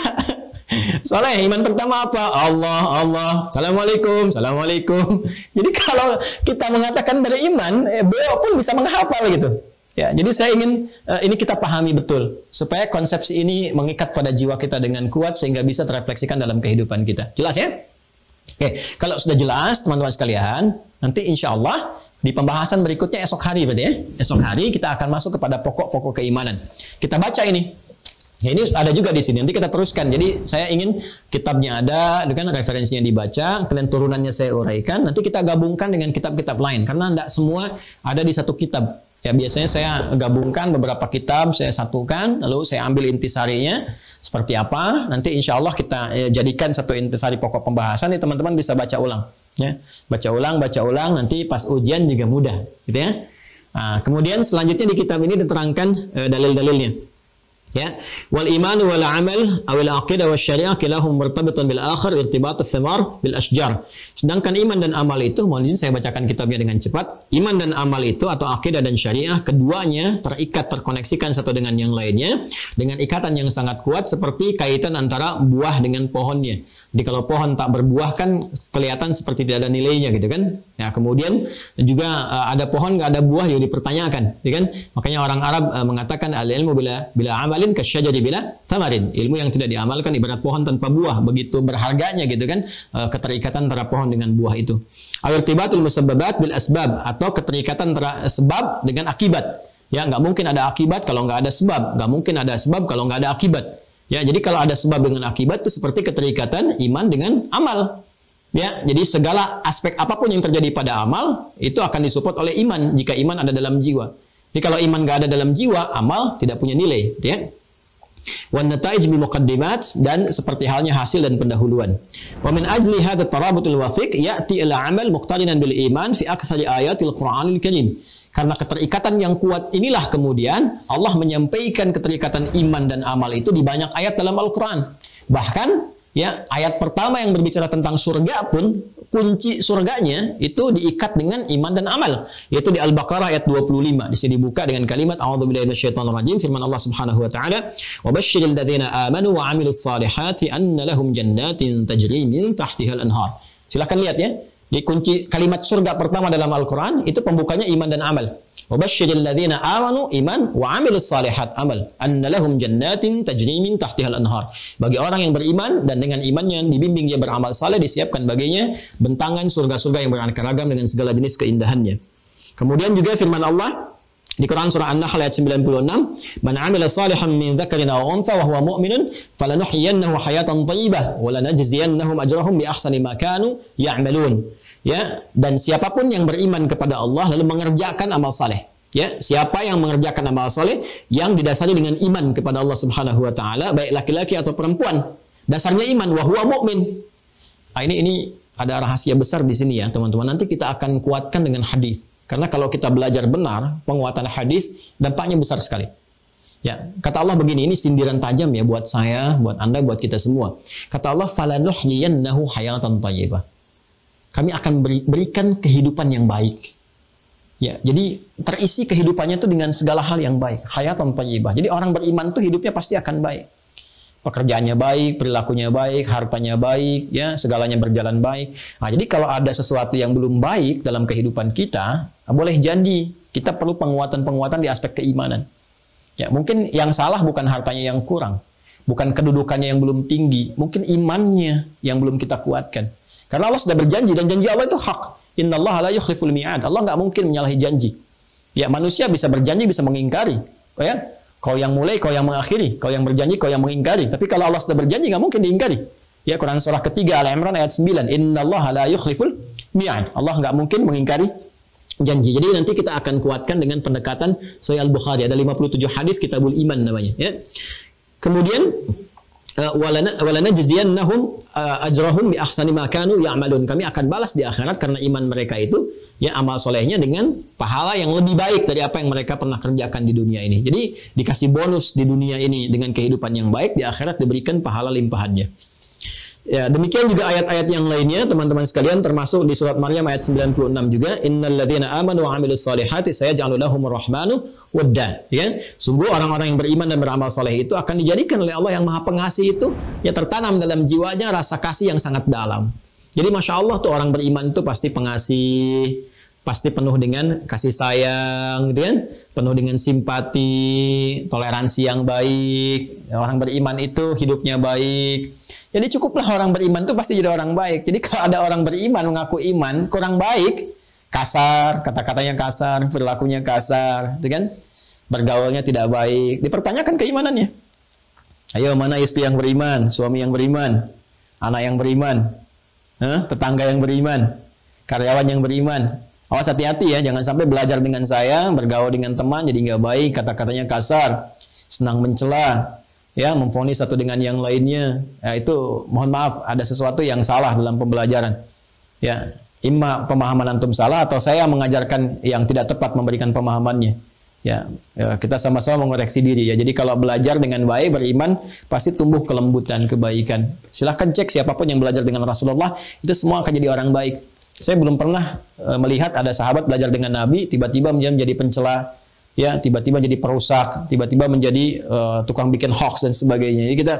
Soleh, iman pertama apa? Allah, Allah. Assalamualaikum, Assalamualaikum. Jadi kalau kita mengatakan beriman, eh, beliau pun bisa menghafal gitu. Ya, jadi saya ingin uh, ini kita pahami betul supaya konsepsi ini mengikat pada jiwa kita dengan kuat sehingga bisa terefleksikan dalam kehidupan kita. Jelas ya? Oke, kalau sudah jelas teman-teman sekalian, nanti insya Allah di pembahasan berikutnya esok hari berarti ya. Esok hari kita akan masuk kepada pokok-pokok keimanan. Kita baca ini. Ya, ini ada juga di sini. Nanti kita teruskan. Jadi saya ingin kitabnya ada dengan referensinya dibaca, kalian turunannya saya uraikan. Nanti kita gabungkan dengan kitab-kitab lain karena tidak semua ada di satu kitab. Ya biasanya saya gabungkan beberapa kitab, saya satukan, lalu saya ambil intisarinya seperti apa. Nanti insya Allah kita ya, jadikan satu intisari pokok pembahasan. Nih teman-teman bisa baca ulang ya baca ulang baca ulang nanti pas ujian juga mudah gitu ya nah, kemudian selanjutnya di kitab ini diterangkan uh, dalil-dalilnya. Ya. Wal iman wal amal aw al aqidah wal syariah kilahum murtabitun bil akhir irtibat al bil ashjar. Sedangkan iman dan amal itu mohon izin saya bacakan kitabnya dengan cepat. Iman dan amal itu atau akidah dan syariah keduanya terikat terkoneksikan satu dengan yang lainnya dengan ikatan yang sangat kuat seperti kaitan antara buah dengan pohonnya jadi kalau pohon tak berbuah kan kelihatan seperti tidak ada nilainya gitu kan. Ya kemudian juga uh, ada pohon nggak ada buah yang dipertanyakan, gitu kan? Makanya orang Arab uh, mengatakan al ilmu bila bila amalin kasyajari bila samarin. Ilmu yang tidak diamalkan ibarat pohon tanpa buah, begitu berharganya gitu kan uh, keterikatan antara pohon dengan buah itu. Al-irtibatul musabbabat bil asbab atau keterikatan antara sebab dengan akibat. Ya nggak mungkin ada akibat kalau nggak ada sebab, nggak mungkin ada sebab kalau nggak ada akibat. Ya, jadi kalau ada sebab dengan akibat itu seperti keterikatan iman dengan amal. Ya, jadi segala aspek apa pun yang terjadi pada amal itu akan disupport oleh iman jika iman ada dalam jiwa. Jadi kalau iman nggak ada dalam jiwa, amal tidak punya nilai, ya. Wan nataij dan seperti halnya hasil dan pendahuluan. Wa min ajli hadha tarabutul wathiq ya'ti ila amal muqtarinan bil iman fi aktsari ayatil Qur'anil Karim. Karena keterikatan yang kuat inilah kemudian Allah menyampaikan keterikatan iman dan amal itu di banyak ayat dalam Al-Qur'an. Bahkan ya ayat pertama yang berbicara tentang surga pun kunci surganya itu diikat dengan iman dan amal. Yaitu di Al-Baqarah ayat 25 di sini dibuka dengan kalimat minasyaitonirrajim. Firman Allah Subhanahu wa taala wa ladzina amanu wa 'amilus salihati anna lahum jannatin tajri min tahtiha al-anhar silakan lihat ya di kunci kalimat surga pertama dalam Al-Quran itu pembukanya iman dan amal. Wabashiril ladzina amanu iman wa amilus salihat amal. Anna lahum jannatin tajri min tahtihal anhar. Bagi orang yang beriman dan dengan imannya dibimbing dia beramal saleh disiapkan baginya bentangan surga-surga yang beraneka ragam dengan segala jenis keindahannya. Kemudian juga firman Allah di Quran surah An-Nahl ayat 96, "Man 'amila salihan min dzakarin aw untha wa huwa mu'minun falanuhyiyannahu hayatan thayyibah wa lanajziyannahum ajrahum bi ahsani ma kanu ya'malun." Ya, dan siapa pun yang beriman kepada Allah lalu mengerjakan amal saleh. Ya, siapa yang mengerjakan amal saleh yang didasari dengan iman kepada Allah Subhanahu wa taala, baik laki-laki atau perempuan. Dasarnya iman wa huwa mu'min. Nah, ini ini ada rahasia besar di sini ya, teman-teman. Nanti kita akan kuatkan dengan hadis. Karena kalau kita belajar benar, penguatan hadis dampaknya besar sekali. Ya, kata Allah begini, ini sindiran tajam ya buat saya, buat Anda, buat kita semua. Kata Allah, "Falanuhyiyannahu hayatan thayyibah." Kami akan beri, berikan kehidupan yang baik. Ya, jadi terisi kehidupannya itu dengan segala hal yang baik, hayatan thayyibah. Jadi orang beriman itu hidupnya pasti akan baik pekerjaannya baik, perilakunya baik, hartanya baik, ya segalanya berjalan baik. Nah, jadi kalau ada sesuatu yang belum baik dalam kehidupan kita, nah, boleh jadi kita perlu penguatan-penguatan di aspek keimanan. Ya, mungkin yang salah bukan hartanya yang kurang, bukan kedudukannya yang belum tinggi, mungkin imannya yang belum kita kuatkan. Karena Allah sudah berjanji dan janji Allah itu hak. Inna Allah la yukhliful mi'ad. Allah nggak mungkin menyalahi janji. Ya manusia bisa berjanji, bisa mengingkari. Oh ya, Kau yang mulai, kau yang mengakhiri. Kau yang berjanji, kau yang mengingkari. Tapi kalau Allah sudah berjanji, nggak mungkin diingkari. Ya Quran surah ketiga Al Imran ayat 9. Inna Allah la yukhliful mi'ad. Allah nggak mungkin mengingkari janji. Jadi nanti kita akan kuatkan dengan pendekatan Sahih Al-Bukhari. Ada 57 hadis kitabul iman namanya. Ya. Kemudian walana walana jaziyannahum uh, ajrahum bi ahsani ma kanu ya'malun. Kami akan balas di akhirat karena iman mereka itu ya amal solehnya dengan pahala yang lebih baik dari apa yang mereka pernah kerjakan di dunia ini. Jadi dikasih bonus di dunia ini dengan kehidupan yang baik, di akhirat diberikan pahala limpahannya. Ya, demikian juga ayat-ayat yang lainnya teman-teman sekalian termasuk di surat Maryam ayat 96 juga innalladzina amanu wa amilus solihati sayaj'alu lahumur rahmanu wadda ya sungguh orang-orang yang beriman dan beramal soleh itu akan dijadikan oleh Allah yang Maha Pengasih itu ya tertanam dalam jiwanya rasa kasih yang sangat dalam. Jadi masya Allah tuh orang beriman itu pasti pengasih, pasti penuh dengan kasih sayang, gitu kan? Penuh dengan simpati, toleransi yang baik. Orang beriman itu hidupnya baik. Jadi cukuplah orang beriman itu pasti jadi orang baik. Jadi kalau ada orang beriman mengaku iman kurang baik, kasar, kata-katanya kasar, perilakunya kasar, gitu kan? Bergaulnya tidak baik. Dipertanyakan keimanannya. Ayo mana istri yang beriman, suami yang beriman, anak yang beriman, tetangga yang beriman, karyawan yang beriman. Awas hati-hati ya, jangan sampai belajar dengan saya, bergaul dengan teman jadi nggak baik, kata-katanya kasar, senang mencela, ya memfonis satu dengan yang lainnya. Ya, itu mohon maaf ada sesuatu yang salah dalam pembelajaran. Ya, imma pemahaman antum salah atau saya mengajarkan yang tidak tepat memberikan pemahamannya. Ya, ya, kita sama-sama mengoreksi diri ya. Jadi kalau belajar dengan baik, beriman, pasti tumbuh kelembutan, kebaikan. Silahkan cek siapa pun yang belajar dengan Rasulullah, itu semua akan jadi orang baik. Saya belum pernah e, melihat ada sahabat belajar dengan Nabi, tiba-tiba menjadi pencela, ya, tiba-tiba jadi perusak, tiba-tiba menjadi e, tukang bikin hoax dan sebagainya. Jadi kita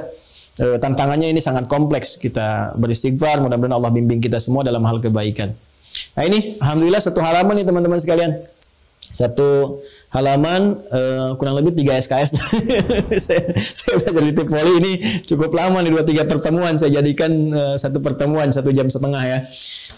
e, tantangannya ini sangat kompleks. Kita beristighfar, mudah-mudahan Allah bimbing kita semua dalam hal kebaikan. Nah ini, alhamdulillah satu halaman nih teman-teman sekalian. Satu halaman uh, kurang lebih 3 SKS. saya, saya belajar di Tipoli ini cukup lama nih dua tiga pertemuan saya jadikan uh, satu pertemuan satu jam setengah ya.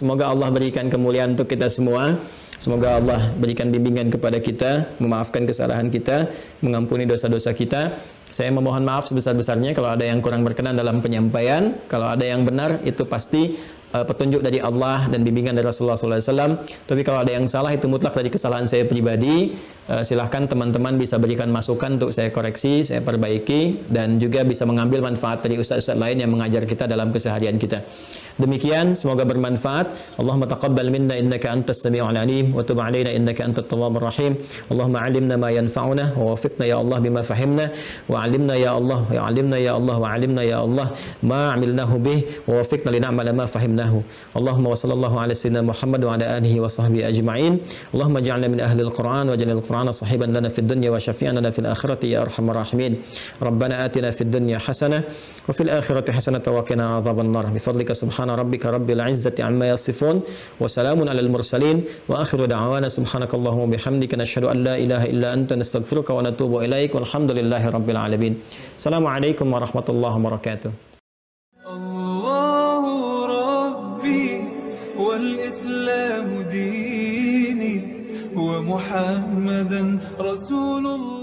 Semoga Allah berikan kemuliaan untuk kita semua. Semoga Allah berikan bimbingan kepada kita, memaafkan kesalahan kita, mengampuni dosa-dosa kita. Saya memohon maaf sebesar-besarnya kalau ada yang kurang berkenan dalam penyampaian. Kalau ada yang benar, itu pasti uh, petunjuk dari Allah dan bimbingan dari Rasulullah SAW. Tapi kalau ada yang salah, itu mutlak dari kesalahan saya pribadi. Eh, silahkan teman-teman bisa berikan masukan untuk saya koreksi, saya perbaiki, dan juga bisa mengambil manfaat dari ustaz-ustaz lain yang mengajar kita dalam keseharian kita. Demikian, semoga bermanfaat. Allahumma taqabbal minna innaka antas sami'ul alim wa tub alaina innaka antat tawwabur rahim. Allahumma 'allimna ma yanfa'una wa wafiqna ya Allah bima fahimna wa 'allimna ya Allah wa 'allimna ya Allah wa 'allimna ya Allah ma 'amilnahu bih wa wafiqna lin'amala ma fahimnahu. Allahumma wa sallallahu ala sayyidina Muhammad wa ala alihi wa sahbihi ajma'in. Allahumma ij'alna min ahli al-Qur'an wa jalil al-Qur'ana sahiban lana fid dunya wa syafi'an lana fil akhirati ya arhamar rahimin. Rabbana atina fid dunya hasanah wa fil akhirati hasanah wa qina adhaban nar. Bifadlika subhana rabbika rabbil izzati amma yasifun wa salamun alal mursalin wa akhiru da'wana subhanakallahumma bihamdika nashhadu an la ilaha illa anta nastaghfiruka wa natubu ilaik walhamdulillahi rabbil alamin. Assalamualaikum محمدا رسول الله.